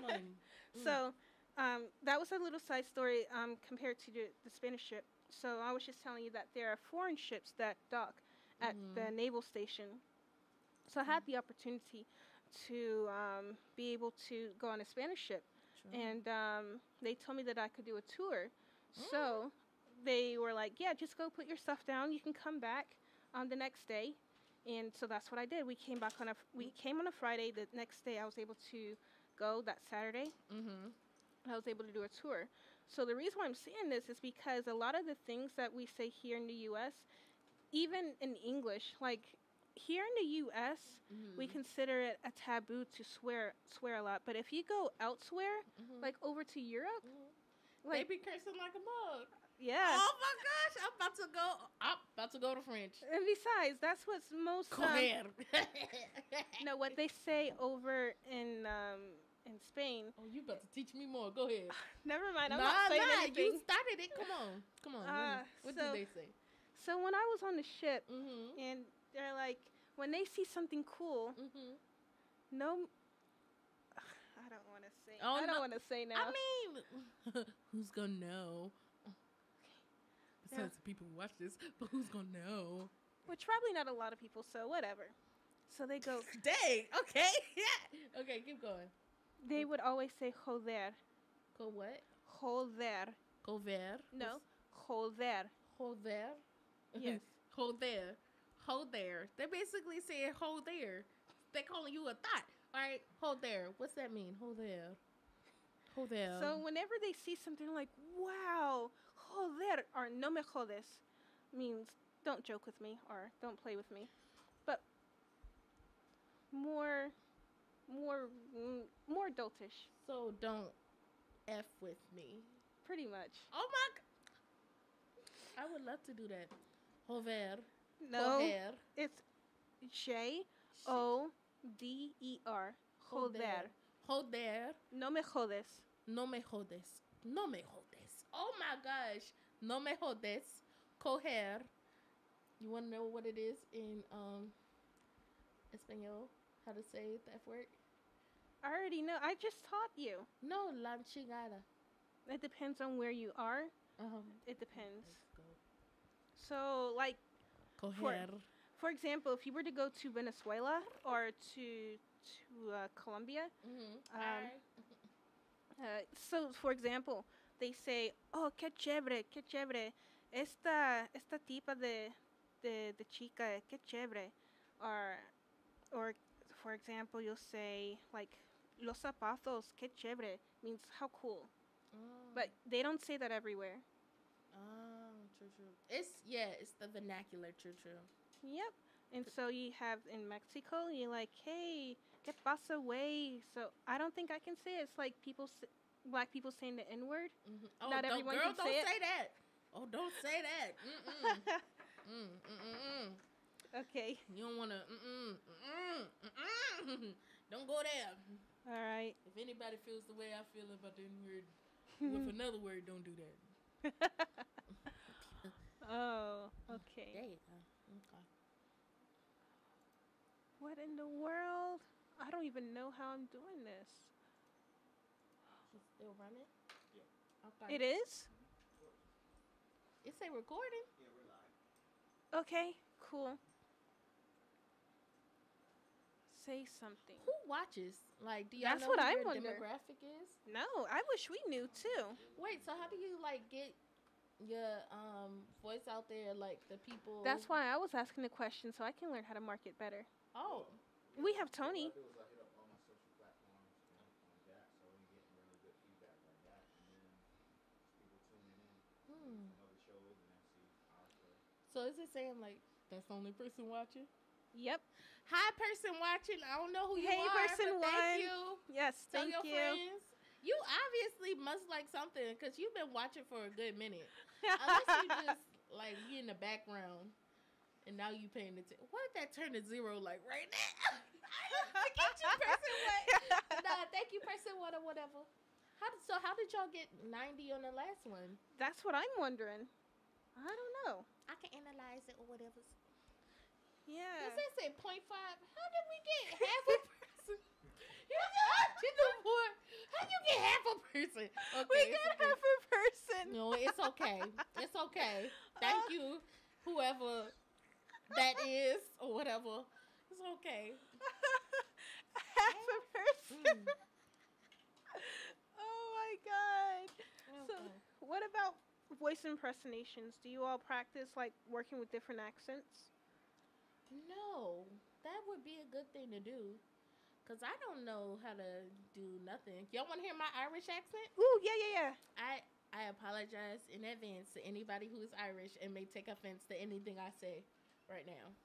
on. [laughs] Mm. So um, that was a little side story um, compared to the, the Spanish ship. So I was just telling you that there are foreign ships that dock at Mhm. the naval station. So I had the opportunity to um, be able to go on a Spanish ship, Sure. and um, they told me that I could do a tour. So they were like, "Yeah, just go put your stuff down. You can come back on the next day." And so that's what I did. We came back on a f- we came on a Friday. The next day, I was able to go that Saturday. Mhm. I was able to do a tour. So the reason why I'm saying this is because a lot of the things that we say here in the U.S., even in English, like here in the U.S., we Mhm. consider it a taboo to swear swear a lot. But if you go elsewhere, Mhm. like over to Europe, Mhm. like they be cursing like a mug. Yeah. Oh my gosh, I'm about to go. I'm about to go to French. And besides, that's what's most um, [laughs] no what they say over in um, in Spain. Oh, you about to teach me more. Go ahead. [laughs] Never mind, I'm nah, not saying nah, anything. you started it. Come on, come on. Uh, what so- did they say? So when I was on the ship, Mm-hmm. and they're like, when they see something cool, Mm-hmm. no. [sighs] I don't want to say. Oh, I don't no. want to say now. I mean, [laughs] who's gonna know? Besides the people who watch this, [laughs] but who's gonna know? Which probably not a lot of people. So whatever. So they go. [laughs] Dang. Okay. [laughs] Yeah. Okay. Keep going. They would always say joder, Go what? joder. Go ver. No, joder. Hold there. Yes. hold there. Hold there. They basically saying hold there. They calling you a thought. All right. Hold there. What's that mean? Hold there. Hold there. So whenever they see something like, wow, joder, or no me jodes, means don't joke with me or don't play with me. But more, more, more adultish, So don't f with me. pretty much. Oh my. g- I would love to do that. Hover. No, Joder. it's J O D E R. Joder. Joder. No me jodes. No me jodes. No me jodes. Oh my gosh. No me jodes. Coger. You want to know what it is in um Espanol? How to say that word? I already know. I just taught you. No, la chingada. It depends on where you are. Um, It depends. let's go. So, like, Coger. for example, if you were to go to Venezuela or to to uh, Colombia, Mm-hmm. Um, [laughs] uh, so for example, they say, "Oh, qué chévere, qué chévere, esta esta tipa de de, de chica, qué chévere," or or for example, you'll say like, "Los zapatos, qué chévere," means how cool, but they don't say that everywhere. Ah. true, true. It's yeah, it's the vernacular. True, true. Yep. And so you have in Mexico, you're like, hey, get pasa away. So I don't think I can say it. It's like people, black people saying the N word. hmm Oh, Not everyone girl, can don't say it. say that. Oh, don't say that. Mm-mm. mm, mm, mm, okay. You don't wanna. Mm, mm. Don't go there. All right. If anybody feels the way I feel about the N word with another word, don't do that. [laughs] oh, okay. There you go. Okay. What in the world? I don't even know how I'm doing this. She's still running. Yeah. Okay. It is? It say recording. Yeah, we're live. Okay, cool. Say something. Who watches? Like, do y'all That's know what who I your wonder. demographic is? No, I wish we knew too. Wait, so how do you like get your um voice out there? Like the people. That's why I was asking the question so I can learn how to market better. Oh, We have Tony. What I do is I hit up all my social platforms on, on that, so I'm getting really good feedback like that, and then people tuning in hmm. from other shows and then see our show. So is it saying like that's the only person watching? Yep. Hi, person watching. I don't know who you Hey, are, person but one. thank you. Yes, Tell thank you. friends. You obviously must like something because you've been watching for a good minute. [laughs] Unless you just like you in the background and now you paying attention. What if that turn to zero like right now? [laughs] Forget you, person one. [laughs] Nah, thank you, person one or whatever. How did, so how did y'all get ninety on the last one? That's what I'm wondering. I don't know. I can analyze it or whatever. Yeah. Does that say 0.5? How did we get half a person? [laughs] You watching the board. How you get half a person? Okay, we got okay. half a person. No, it's okay. It's okay. Thank you, whoever that is or whatever. It's okay. [laughs] half a person. Mm. [laughs] oh my god. So, what about voice impersonations? Do you all practice like working with different accents? No, that would be a good thing to do. Cause I don't know how to do nothing. Y'all want to hear my Irish accent? Ooh, yeah, yeah, yeah. I I apologize in advance to anybody who is Irish and may take offense to anything I say right now.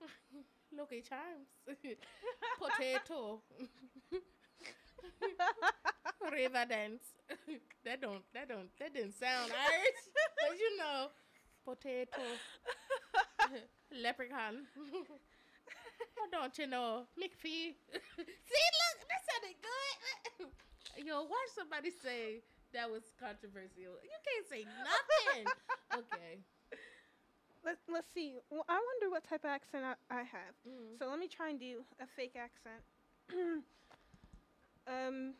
[laughs] Lucky charms. [laughs] Potato. [laughs] River dance. [laughs] that don't that don't that didn't sound Irish. but you know. Potato. [laughs] Leprechaun. [laughs] oh, don't you know? McPhee. See, look, that sounded good. Yo, watch somebody say that was controversial. You can't say nothing. okay. Let, let's see. Well, I wonder what type of accent I, I have. Mm. So let me try and do a fake accent. [clears throat] um,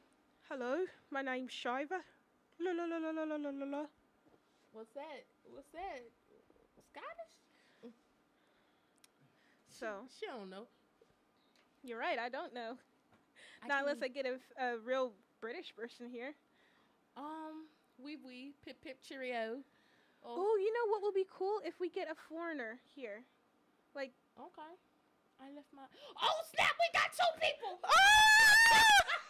Hello, my name's Shiva. La la la la la la la. What's that? What's that? Scottish? So she, she don't know. You're right. I don't know. I Not unless I get a, a real British person here. Um, wee wee, pip pip cheerio. Oh, you know what will be cool if we get a foreigner here, like okay, I left my. Oh snap! We got two people. [laughs]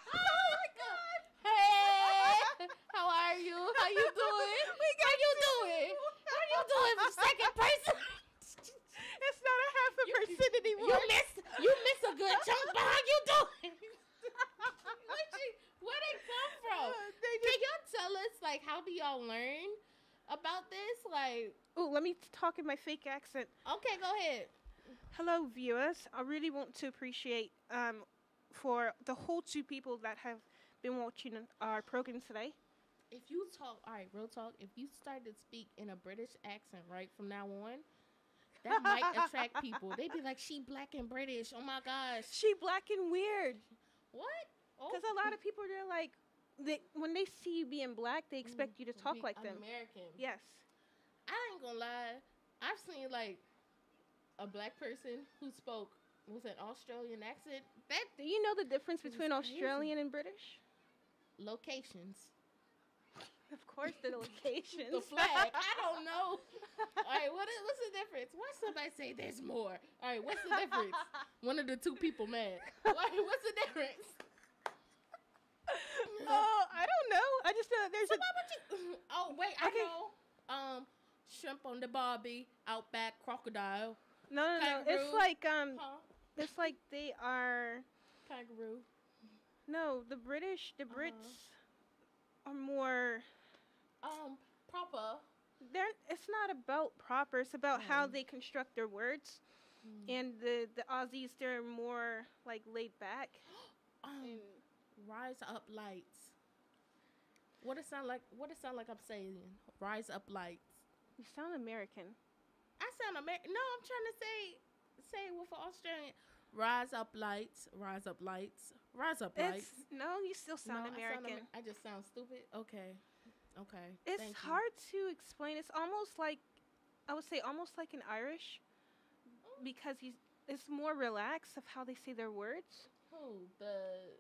Oh my God! Hey, how are you? How you doing? [laughs] We How you doing? How you doing, second person? [laughs] It's not a half a You- person anymore. You miss, you miss a good chunk, but how you doing? Where'd they come from? Uh, they Can y'all tell us, like, how do y'all learn about this? Like, Ooh, let me talk in my fake accent. okay, go ahead. Hello, viewers. I really want to appreciate um, for the whole two people that have been watching our program today. If you talk, all right, real talk. If you start to speak in a British accent, right, from now on, that [laughs] might attract people. They'd be like, she black and British. Oh my gosh. She black and weird. What? Oh, Because a lot of people, they're like, they, when they see you being black, they expect you to talk like them. American. Yes. I ain't gonna lie. I've seen like a black person who spoke with an Australian accent. That Do you know the difference between. Australian and British? locations, Of course, the locations. the flag. I don't know. [laughs] All right, what is, what's the difference? Why somebody say there's more? All right, what's the difference? One of the two people mad. Why, what's the difference? [laughs] oh, I don't know. I just know that there's So a. why would you? Oh wait, I Okay. know. um shrimp on the barbie, outback crocodile, No, no, no. It's like um, huh? it's like they are. Kangaroo. No, the British, the Uh-huh. Brits are more. Um, proper. They're. It's not about proper. It's about how Mm. they construct their words. Mm. And the the Aussies, they're more like laid back. [gasps] Um, And rise up lights. What it sound like? What it sound like? I'm saying rise up lights. you sound American. I sound American. No, I'm trying to say say it with an Australian. Rise up lights. Rise up lights. Rise up lights. It's no, you still sound No, I American. Amer- I just sound stupid. Okay. Okay. it's thank you. hard to explain. It's almost like, I would say, almost like an Irish, oh. because he's. It's more relaxed of how they say their words. Who the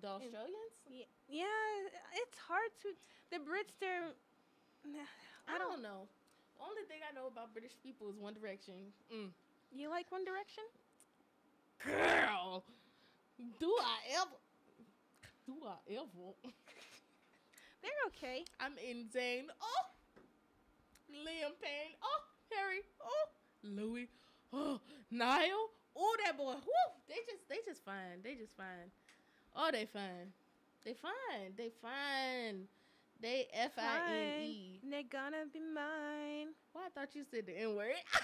the Australians? Yeah, yeah, it's hard to. The Brits, they're. I, I don't don't. know. Only thing I know about British people is One Direction. Mm. You like One Direction? Girl, do I ever? Do I ever? [laughs] They're okay. I'm in Zayn. Oh, Liam Payne. Oh, Harry. Oh, Louis. Oh, Niall. Oh, that boy. Woo! They just, they just fine. They just fine. Oh, they fine. They fine. They fine. They F I N E. They're gonna be mine. Why I thought you said the N word. [laughs]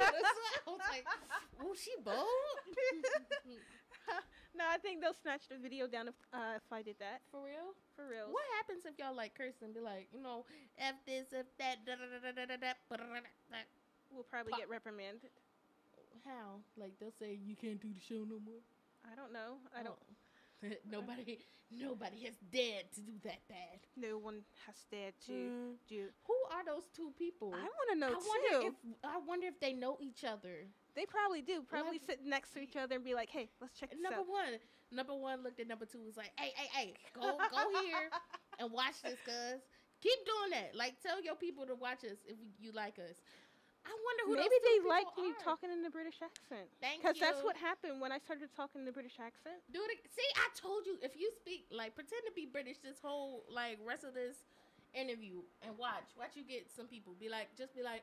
I I was like, oh, she bold. [laughs] no, I think they'll snatch the video down if, uh, if I did that. For real? For real. What happens if y'all like curse and be like, you know, F this, F that, da da da da da da da, da, da, da, da. We'll probably Pop. get reprimanded. How? Like they'll say you can't do the show no more. I don't know. I don't. Oh. [laughs] nobody, nobody has dared to do that bad. No one has dared to Mm. do. Who are those two people? I want to know I wonder too. if I wonder if they know each other. they probably do. Probably Like- sit next to each other and be like, "Hey, let's check this Number out." one, number one looked at number two was like, "Hey, hey, hey, go, go here and watch this, cuz keep doing that. Like, tell your people to watch us if you like us." I wonder who Maybe they like me talking in the British accent. Thank you. Because that's what happened when I started talking in the British accent. Do it. See, I told you if you speak like pretend to be British this whole like rest of this interview and watch, watch you get some people be like, just be like,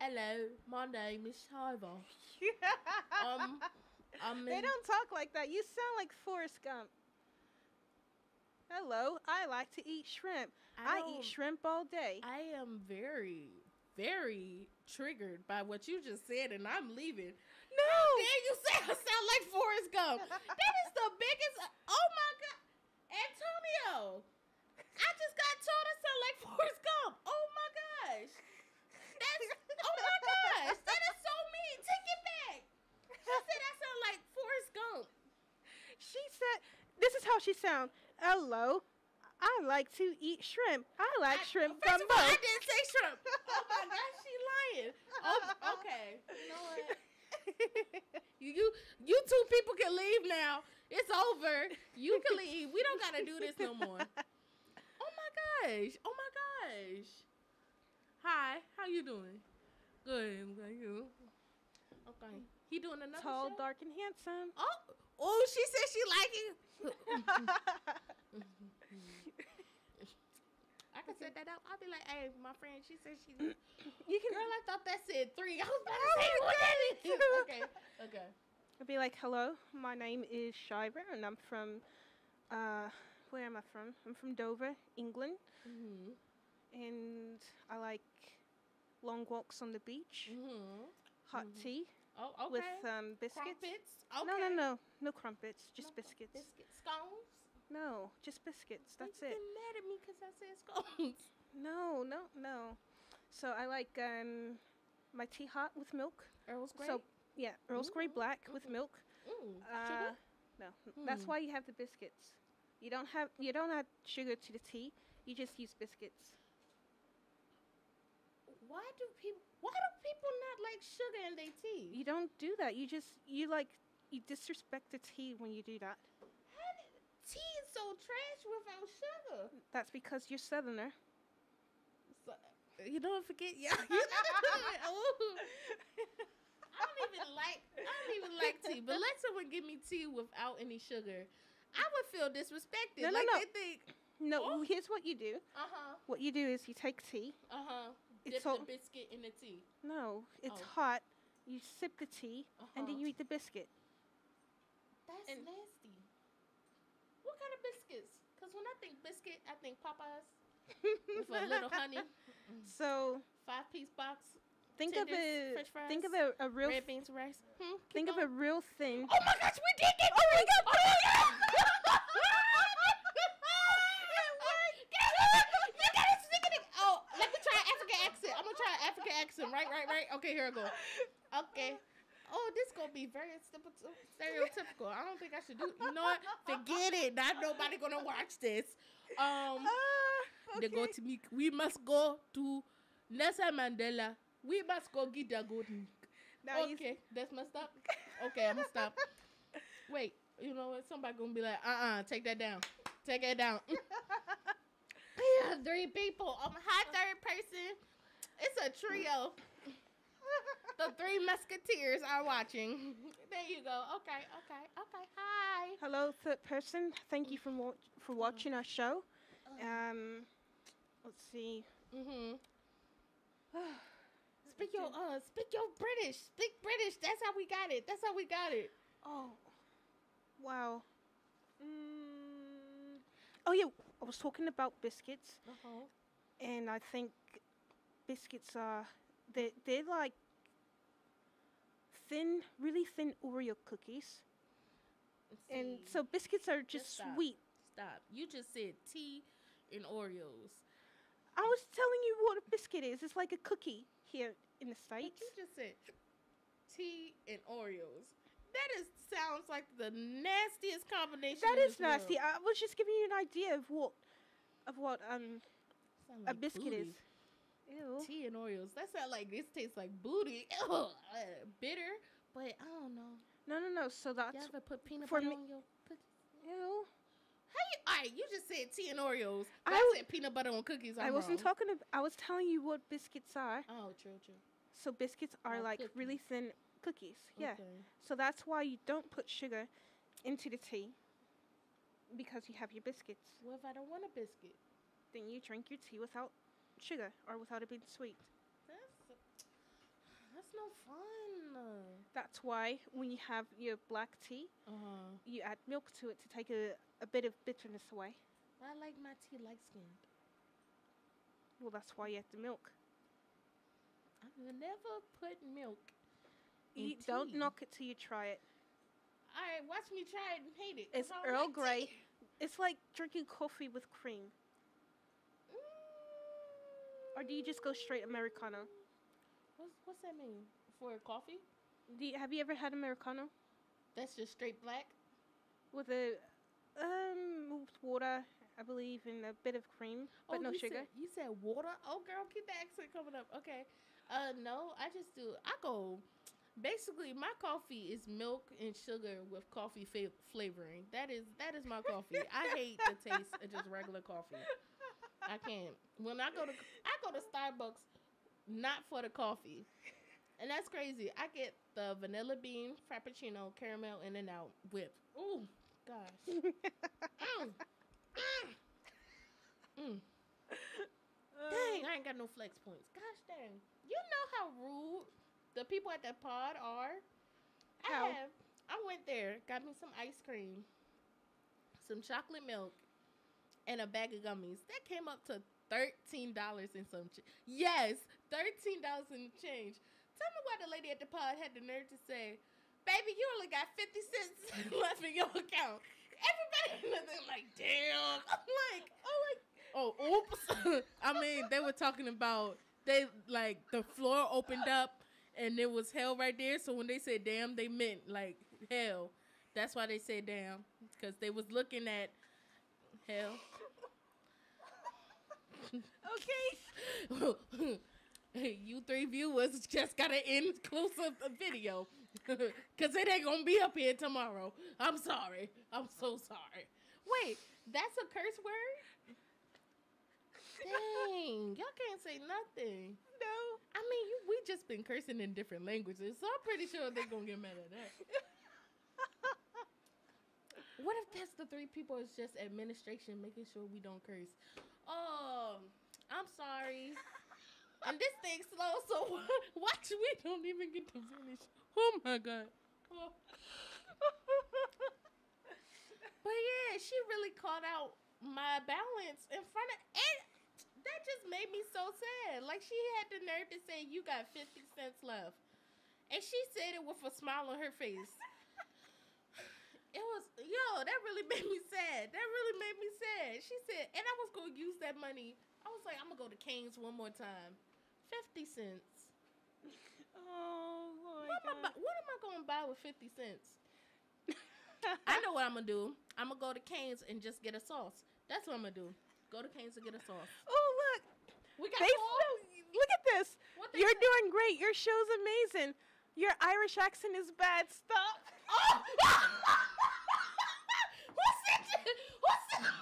"Hello, my name is Shiva. [laughs] Um, they don't talk like that. You sound like Forrest Gump. Hello, I like to eat shrimp. I, don't- eat shrimp all day. I am very, very triggered by what you just said, and I'm leaving. no, There you say I sound like Forrest Gump. that is the biggest. Oh my god, Antonio! I just got told I sound like Forrest Gump. Oh my gosh, that's oh my gosh, that is so mean. Take it back. She said I sound like Forrest Gump. she said. This is how she sounds. Hello, I like to eat shrimp. I like I- shrimp first of all. I didn't say shrimp. Oh my gosh, she lying. Oh, okay. You know what? You, you you two people can leave now. It's over. You can leave. We don't gotta do this no more. [laughs] Oh my gosh. Oh my gosh. Hi. How you doing? Good. I'm good. You? Okay. He doing another Tall, show? dark, and handsome. Oh. Oh, she said she like it. [laughs] I can set that up. I'll be like, hey, my friend, she said she. [coughs] you can. Girl, I thought that said three. I was about to Oh say what that is. Okay, okay. I'd be like, "Hello, my name is Shiver, and I'm from, uh, where am I from? I'm from Dover, England, Mm-hmm. and I like long walks on the beach, Mm-hmm. hot Mhm. tea Oh, okay. with um, biscuits. Crumpets. Okay. No, no, no, no crumpets, just No, biscuits. Biscuits. Scones. No, just biscuits. That's you it. getting mad at me because I said scones. [laughs] No, no, no. So I like um, my tea hot with milk. Earl's Grey. So yeah, Earl's Grey Mm, black with milk. Uh, sugar. no, that's Hmm. why you have the biscuits. You don't have you don't add sugar to the tea. You just use biscuits. Why do people? Why do people not like sugar in their tea? You don't do that. You just you like you disrespect the tea when you do that. How did, tea is so trash without sugar. That's because you're southerner. So, you don't forget, y'all. [laughs] [laughs] You know, Ooh. I don't even like. I don't even like tea. But let someone give me tea without any sugar. I would feel disrespected. No, no, like no. they think, No, Oh. here's what you do. uh huh, What you do is you take tea. uh huh. It's Dip so the biscuit in the tea. no, it's Oh. hot. You sip the tea and then Uh-huh. you eat the biscuit. That's and- nasty. What kind of biscuits? Because when I think biscuit, I think Popeyes [laughs] with a little honey, So five piece box, think of a fries, think of a, a real red beans rice. Hmm, think of a real thin. Oh my gosh, we did get. Oh my god! Oh my god! You gotta stick it. in- Oh, let me try African accent. I'm gonna try African accent. Right, right, right. Okay, here I go. Okay. Oh, this gonna be very stereotypical. I don't think I should do. You know what? Forget it. Not nobody gonna watch this. Um, Ah, they go to me. We must go to Nelson Mandela. We must go get the golden Now okay, that's messed up. Okay, I'm gonna stop. [laughs] Wait, you know what? Somebody gonna be like, uh, uh take that down, take that down. [laughs] we have three people. Um, hi, third person. It's a trio. the three musketeers are watching. There you go. Okay, okay, okay. Hi. Hello, third person. Thank you for wa- for watching our show. Um, let's see. [sighs] [sighs] Mhm. Speak your uh, speak your British. Speak British. That's how we got it. That's how we got it. Oh, wow. Mm. Oh yeah, I was talking about biscuits, Uh-huh. and I think biscuits are they they're like thin, really thin Oreo cookies, and so biscuits are just stop. sweet. Stop. You just said tea and Oreos. I was telling you what a biscuit is. It's like a cookie here in the But you just said tea and Oreos. That is sounds like the nastiest combination. That is this world. nasty. I was just giving you an idea of what of what um Sound a biscuit booty. is. Ew. Tea and Oreos. That sounds like this tastes like booty. [laughs] Ugh, uh, bitter, but I don't know. No, no, no. So that's Y'all ever put peanut for butter me- on your cookies? ew. How you? Alright, you just said tea and Oreos. I said peanut butter on cookies. I'm I wasn't wrong. talking. Ab- I was telling you what biscuits are. Oh, true, true. So biscuits are like really thin cookies. Yeah. Okay. So that's why you don't put sugar into the tea because you have your biscuits. What if I don't want a biscuit? Then you drink your tea without sugar or without it being sweet. That's that's no fun. That's why when you have your black tea, Uh huh. you add milk to it to take a, a bit of bitterness away. I like my tea light skinned. Well, that's why you add the milk. I've never put milk. You don't tea. knock it till you try it. All right, watch me try it and hate it. It's Earl like Grey. tea. It's like drinking coffee with cream. Or do you just go straight Americano? What's what's that mean? For coffee? Do you, have you ever had Americano That's just straight black. with a um water, I believe, and a bit of cream, but oh, no you sugar? Said, you said water. Oh, girl, keep the accent coming up. Okay. Uh, no, I just do. I go. Basically, my coffee is milk and sugar with coffee fa- flavoring. That is that is my coffee. I hate the taste of just regular coffee. I can't. When I go to I go to Starbucks, not for the coffee, and that's crazy. I get the vanilla bean frappuccino, caramel in and out whip. Ooh, gosh. [laughs] Mm. Mm. Mm. Dang, I ain't got no flex points. Gosh dang. You know how rude the people at that pod are? How? I have I went there, got me some ice cream, some chocolate milk, and a bag of gummies. That came up to thirteen dollars and some ch- Yes, thirteen dollars and change. Tell me why the lady at the pod had the nerve to say, Baby, you only got fifty cents [laughs] left in your account. Everybody looking like, damn. [laughs] I'm like, oh like Oh, oops. [laughs] I mean, they were talking about they like the floor opened up and it was hell right there. So when they said damn, they meant like hell. That's why they said damn because they was looking at hell. okay. [laughs] You three viewers just got an inclusive video [laughs] because it ain't gonna be up here tomorrow. I'm sorry. I'm so sorry. Wait, that's a curse word? Dang, y'all can't say nothing. No. I mean, you, we just been cursing in different languages, so I'm pretty sure they're gonna get mad at that. [laughs] What if that's the three people? It's just administration making sure we don't curse. Oh, I'm sorry. and this thing's slow, so [laughs] watch. We don't even get to finish. Oh my god. Oh. [laughs] but yeah, she really called out my balance in front of and that just made me so sad. Like she had the nerve to say you got 50 cents left. And she said it with a smile on her face. [laughs] It was yo, that really made me sad. That really made me sad. She said, and I was gonna use that money. I was like, I'm gonna go to Cane's one more time. 50 cents. Oh boy. What am, I, what am I gonna buy with 50 cents? I know what I'm gonna do. I'm gonna go to Cane's and just get a sauce. That's what I'm gonna do. Go to Cane's and get a sauce. Oh look, We got they sauce? look at this. You're doing great. Your show's amazing. Your Irish accent is bad. Stop. Oh! Who said that? Who said Oh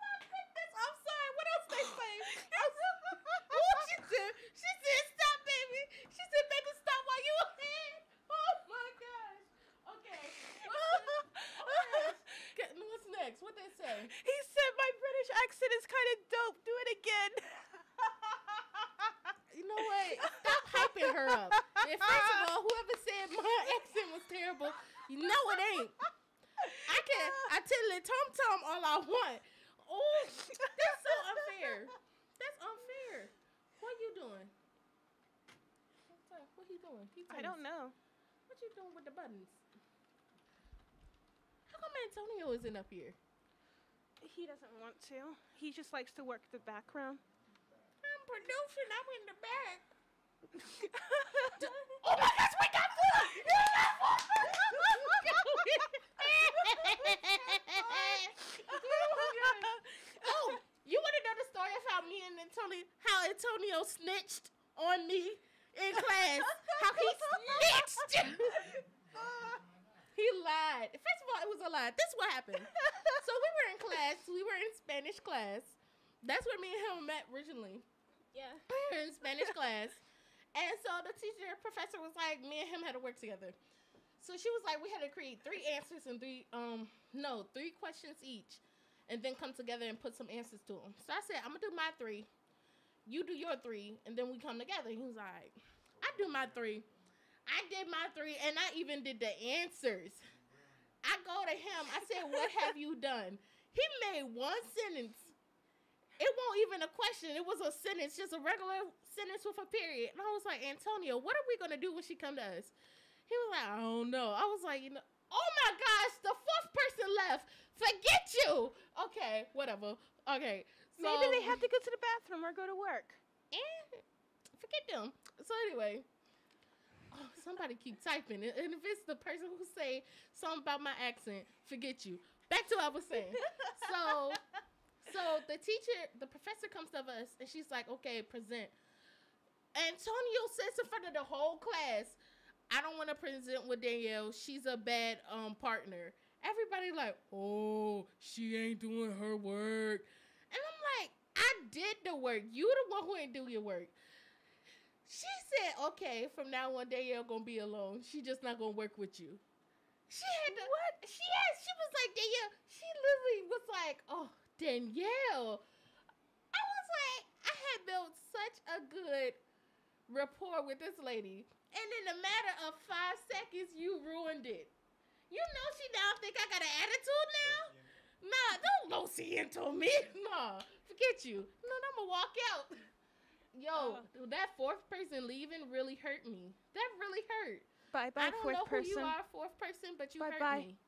my goodness. I'm sorry. What else they say? What she said? She said, stop, baby. She said, baby, stop while you ahead. Oh my gosh. Okay. What's, the- okay. What's next? What they say? He said my British accent is kind of dope. Do it again. You know what? Stop hyping her up. And first of all, whoever said my [laughs] accent was terrible, you know it ain't. I can I tell it tom tom all I want. Oh, that's so unfair. That's unfair. What are you doing? What you doing? He I don't know. What you doing with the buttons? How come Antonio isn't up here? He doesn't want to. He just likes to work the background. I'm producing. I'm in the back. Oh my gosh, we got food! We got food! [laughs] oh, you want to know the story of how me and Antonio, how Antonio snitched on me in class? How he snitched! he lied. First of all, it was a lie. This is what happened. So we were in class. We were in Spanish class. That's where me and him met originally yeah. we were in Spanish class. And so the teacher, professor was like, me and him had to work together. So she was like, we had to create three answers and three, um, no, three questions each, and then come together and put some answers to them. So I said, I'm gonna do my three, you do your three, and then we come together. He was like, I do my three. I did my three, and I even did the answers. I go to him. I said, What have you done? He made one sentence. It won't even a question. It was a sentence, just a regular sentence with a period. And I was like, Antonio, what are we gonna do when she come to us? He was like, I don't know. I was like, you know, oh my gosh, the fourth person left. Forget you. Okay, whatever. Okay. So, Maybe they have to go to the bathroom or go to work. and forget them. So anyway, oh, somebody keep typing, and and if it's the person who say something about my accent, forget you. Back to what I was saying. [laughs] so, so the teacher, the professor comes to us, and she's like, "Okay, present." Antonio says in front of the whole class, "I don't want to present with Danielle. She's a bad um partner." Everybody like, "Oh, she ain't doing her work," and I'm like, "I did the work. You the one who ain't do your work." She said, "Okay, from now on, Danielle gonna be alone. She just not gonna work with you." She had to, what? She had, she was like Danielle. She literally was like, "Oh, Danielle." I was like, I had built such a good rapport with this lady, and in a matter of five seconds, you ruined it. You know she now think I got an attitude now. Nah, don't no siento me. Nah, forget you. No, I'm gonna walk out. Yo, that fourth person leaving really hurt me. That really hurt. Bye bye. I bye, don't know who you are, fourth person, but you hurt Bye-bye. me.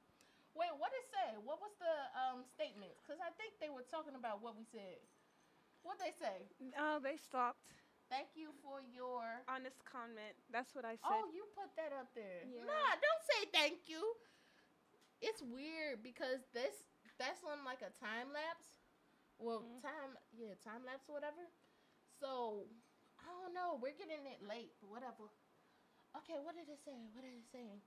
Wait, what did it say? What was the um statements? Because I think they were talking about what we said. What they say? Oh, they stopped. Thank you for your. Honest comment. That's what I said. Oh, you put that up there. Yeah. Nah, don't say thank you. It's weird because this that's on like a time lapse. Well, Mhm. time yeah, time lapse or whatever. So I don't know. We're getting it late, but whatever. Okay, what did it say? What did it say?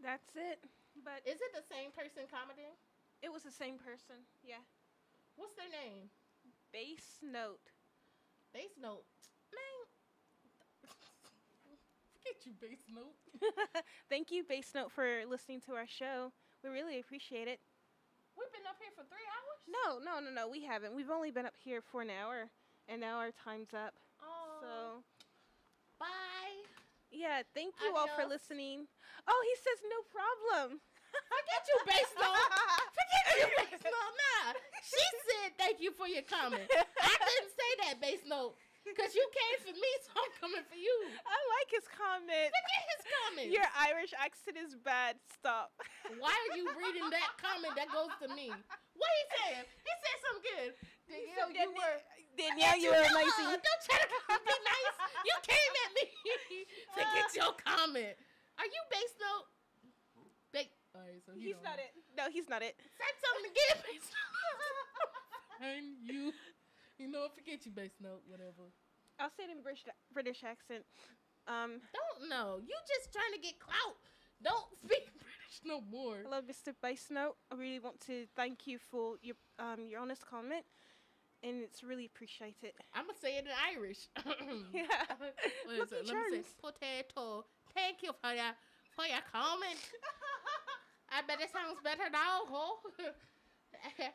That's it. But Is it the same person commenting? it was the same person. Yeah. What's their name? Base note. Base note. Man. [laughs] Forget you, base note. [laughs] Thank you, Base Note, for listening to our show. We really appreciate it. We've been up here for three hours. No, no, no, no. We haven't. We've only been up here for an hour, and now our time's up. Oh. So bye. yeah, thank you all for listening. Oh, he says no problem. Forget you, Base Note. Forget you, Base Note. Nah. She said thank you for your comment. I didn't say that, Base Note. Because you came for me, so I'm coming for you. I like his comment. Forget his comment. Your Irish accent is bad. Stop. [laughs] Why are you reading that comment that goes to me? What he said? He said something good. Danielle, you were. Danielle, you were amazing. Don't try to be nice. You came at me [laughs] Forget your comment. Are you Base Note? Ba- All right, so he He's don't it. No, he's not it. Say something again, Base Note. Fine, you. You know, what, forget you, Base Note, whatever. I'll say it in British British accent. Um, Don't know. You just trying to get clout. Don't speak British no more. hello, Mr. Bass Note. I really want to thank you for your um your honest comment, and it's really appreciated. I'm gonna say it in Irish. [laughs] [laughs] Yeah. What is Lucky it? Let me say potato. Thank you for your for your comment. [laughs] I bet it sounds better now, ho. [laughs]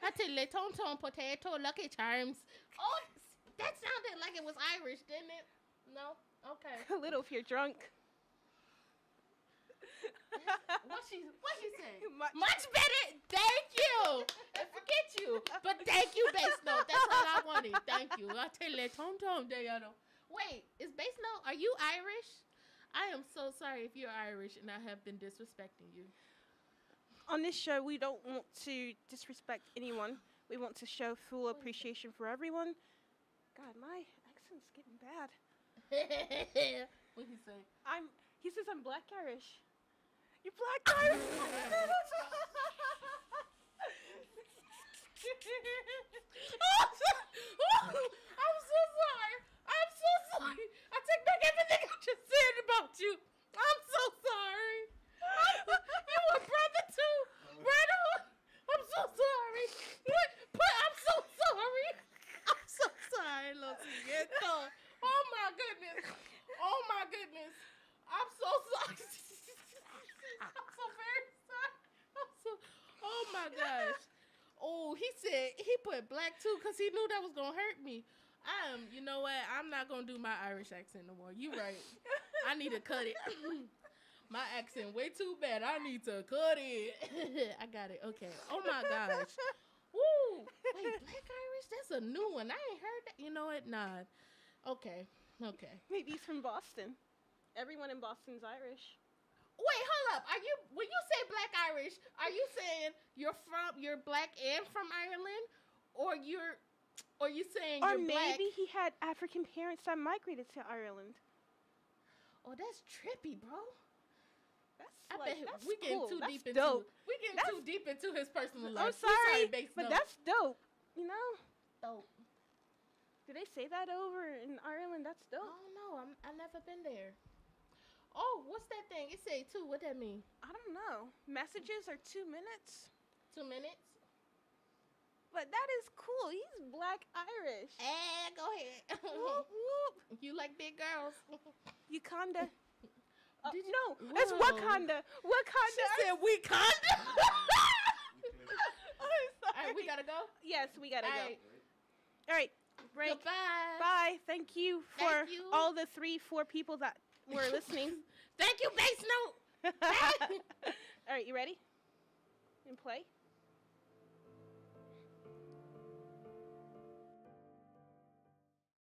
I tell you, ton ton potato, Lucky Charms. Oh, that sounded like it was Irish, didn't it? No. Okay. [laughs] A little if you're drunk. What she what she say? [laughs] Much- Much better. Thank you. And forget you. But thank you, bass note. That's all I wanted. Thank you. I tell you, tom tom. Wait, is bass note? Are you Irish? I am so sorry if you're Irish and I have been disrespecting you. On this show, we don't want to disrespect anyone. We want to show full What is it? appreciation for everyone. God, my accent's getting bad. [laughs] what he say? I'm. He says I'm Black Irish. You're Black Irish. [laughs] [laughs] Oh, I'm so sorry. I'm so sorry. I take back everything I just said about you. I'm so sorry. you a brother too, brother. I'm so sorry. What? But I'm so sorry. I'm so sorry, Lo siento. Oh my goodness. Oh my goodness. I'm so sorry. I'm so very sorry. I'm so. Oh my gosh. Oh, he said black too because he knew that was gonna hurt me. I am. You know what? I'm not gonna do my Irish accent no more. You right. I need to cut it. [coughs] my accent way too bad. I need to cut it. [coughs] I got it. Okay. Oh my gosh. Woo. Wait, black Irish? That's a new one. I ain't heard that. You know what? Nah. Okay. Okay. Maybe he's from Boston. Everyone in Boston's Irish. Wait, hold up. Are you when you say black Irish, are you saying you're from you're black and from Ireland? Or you're or you saying Or you're black? maybe he had African parents that migrated to Ireland. Oh, that's trippy, bro. That's I like, bet we getting cool. too that's deep into dope. we getting That's- too deep into his personal life. I'm. We sorry, but that's dope. You know? dope. Do they say that over in Ireland? That's I dope. don't know. I'm I never been there. Oh, what's that thing? It say two. What that mean? I don't know. Messages are two minutes, Two minutes? But that is cool. He's black Irish. Eh, go ahead. [laughs] whoop whoop. you like big girls? [laughs] Wakanda. [laughs] Uh, Did you- no, it's Whoa. Wakanda. Wakanda. said we kinda. I'm All right, we gotta go. yes, we gotta All go. right. All right, break. Goodbye. Bye. Thank you for Thank you. all the three, four people that were listening. Thank you, Base Note. all right, you ready? And play.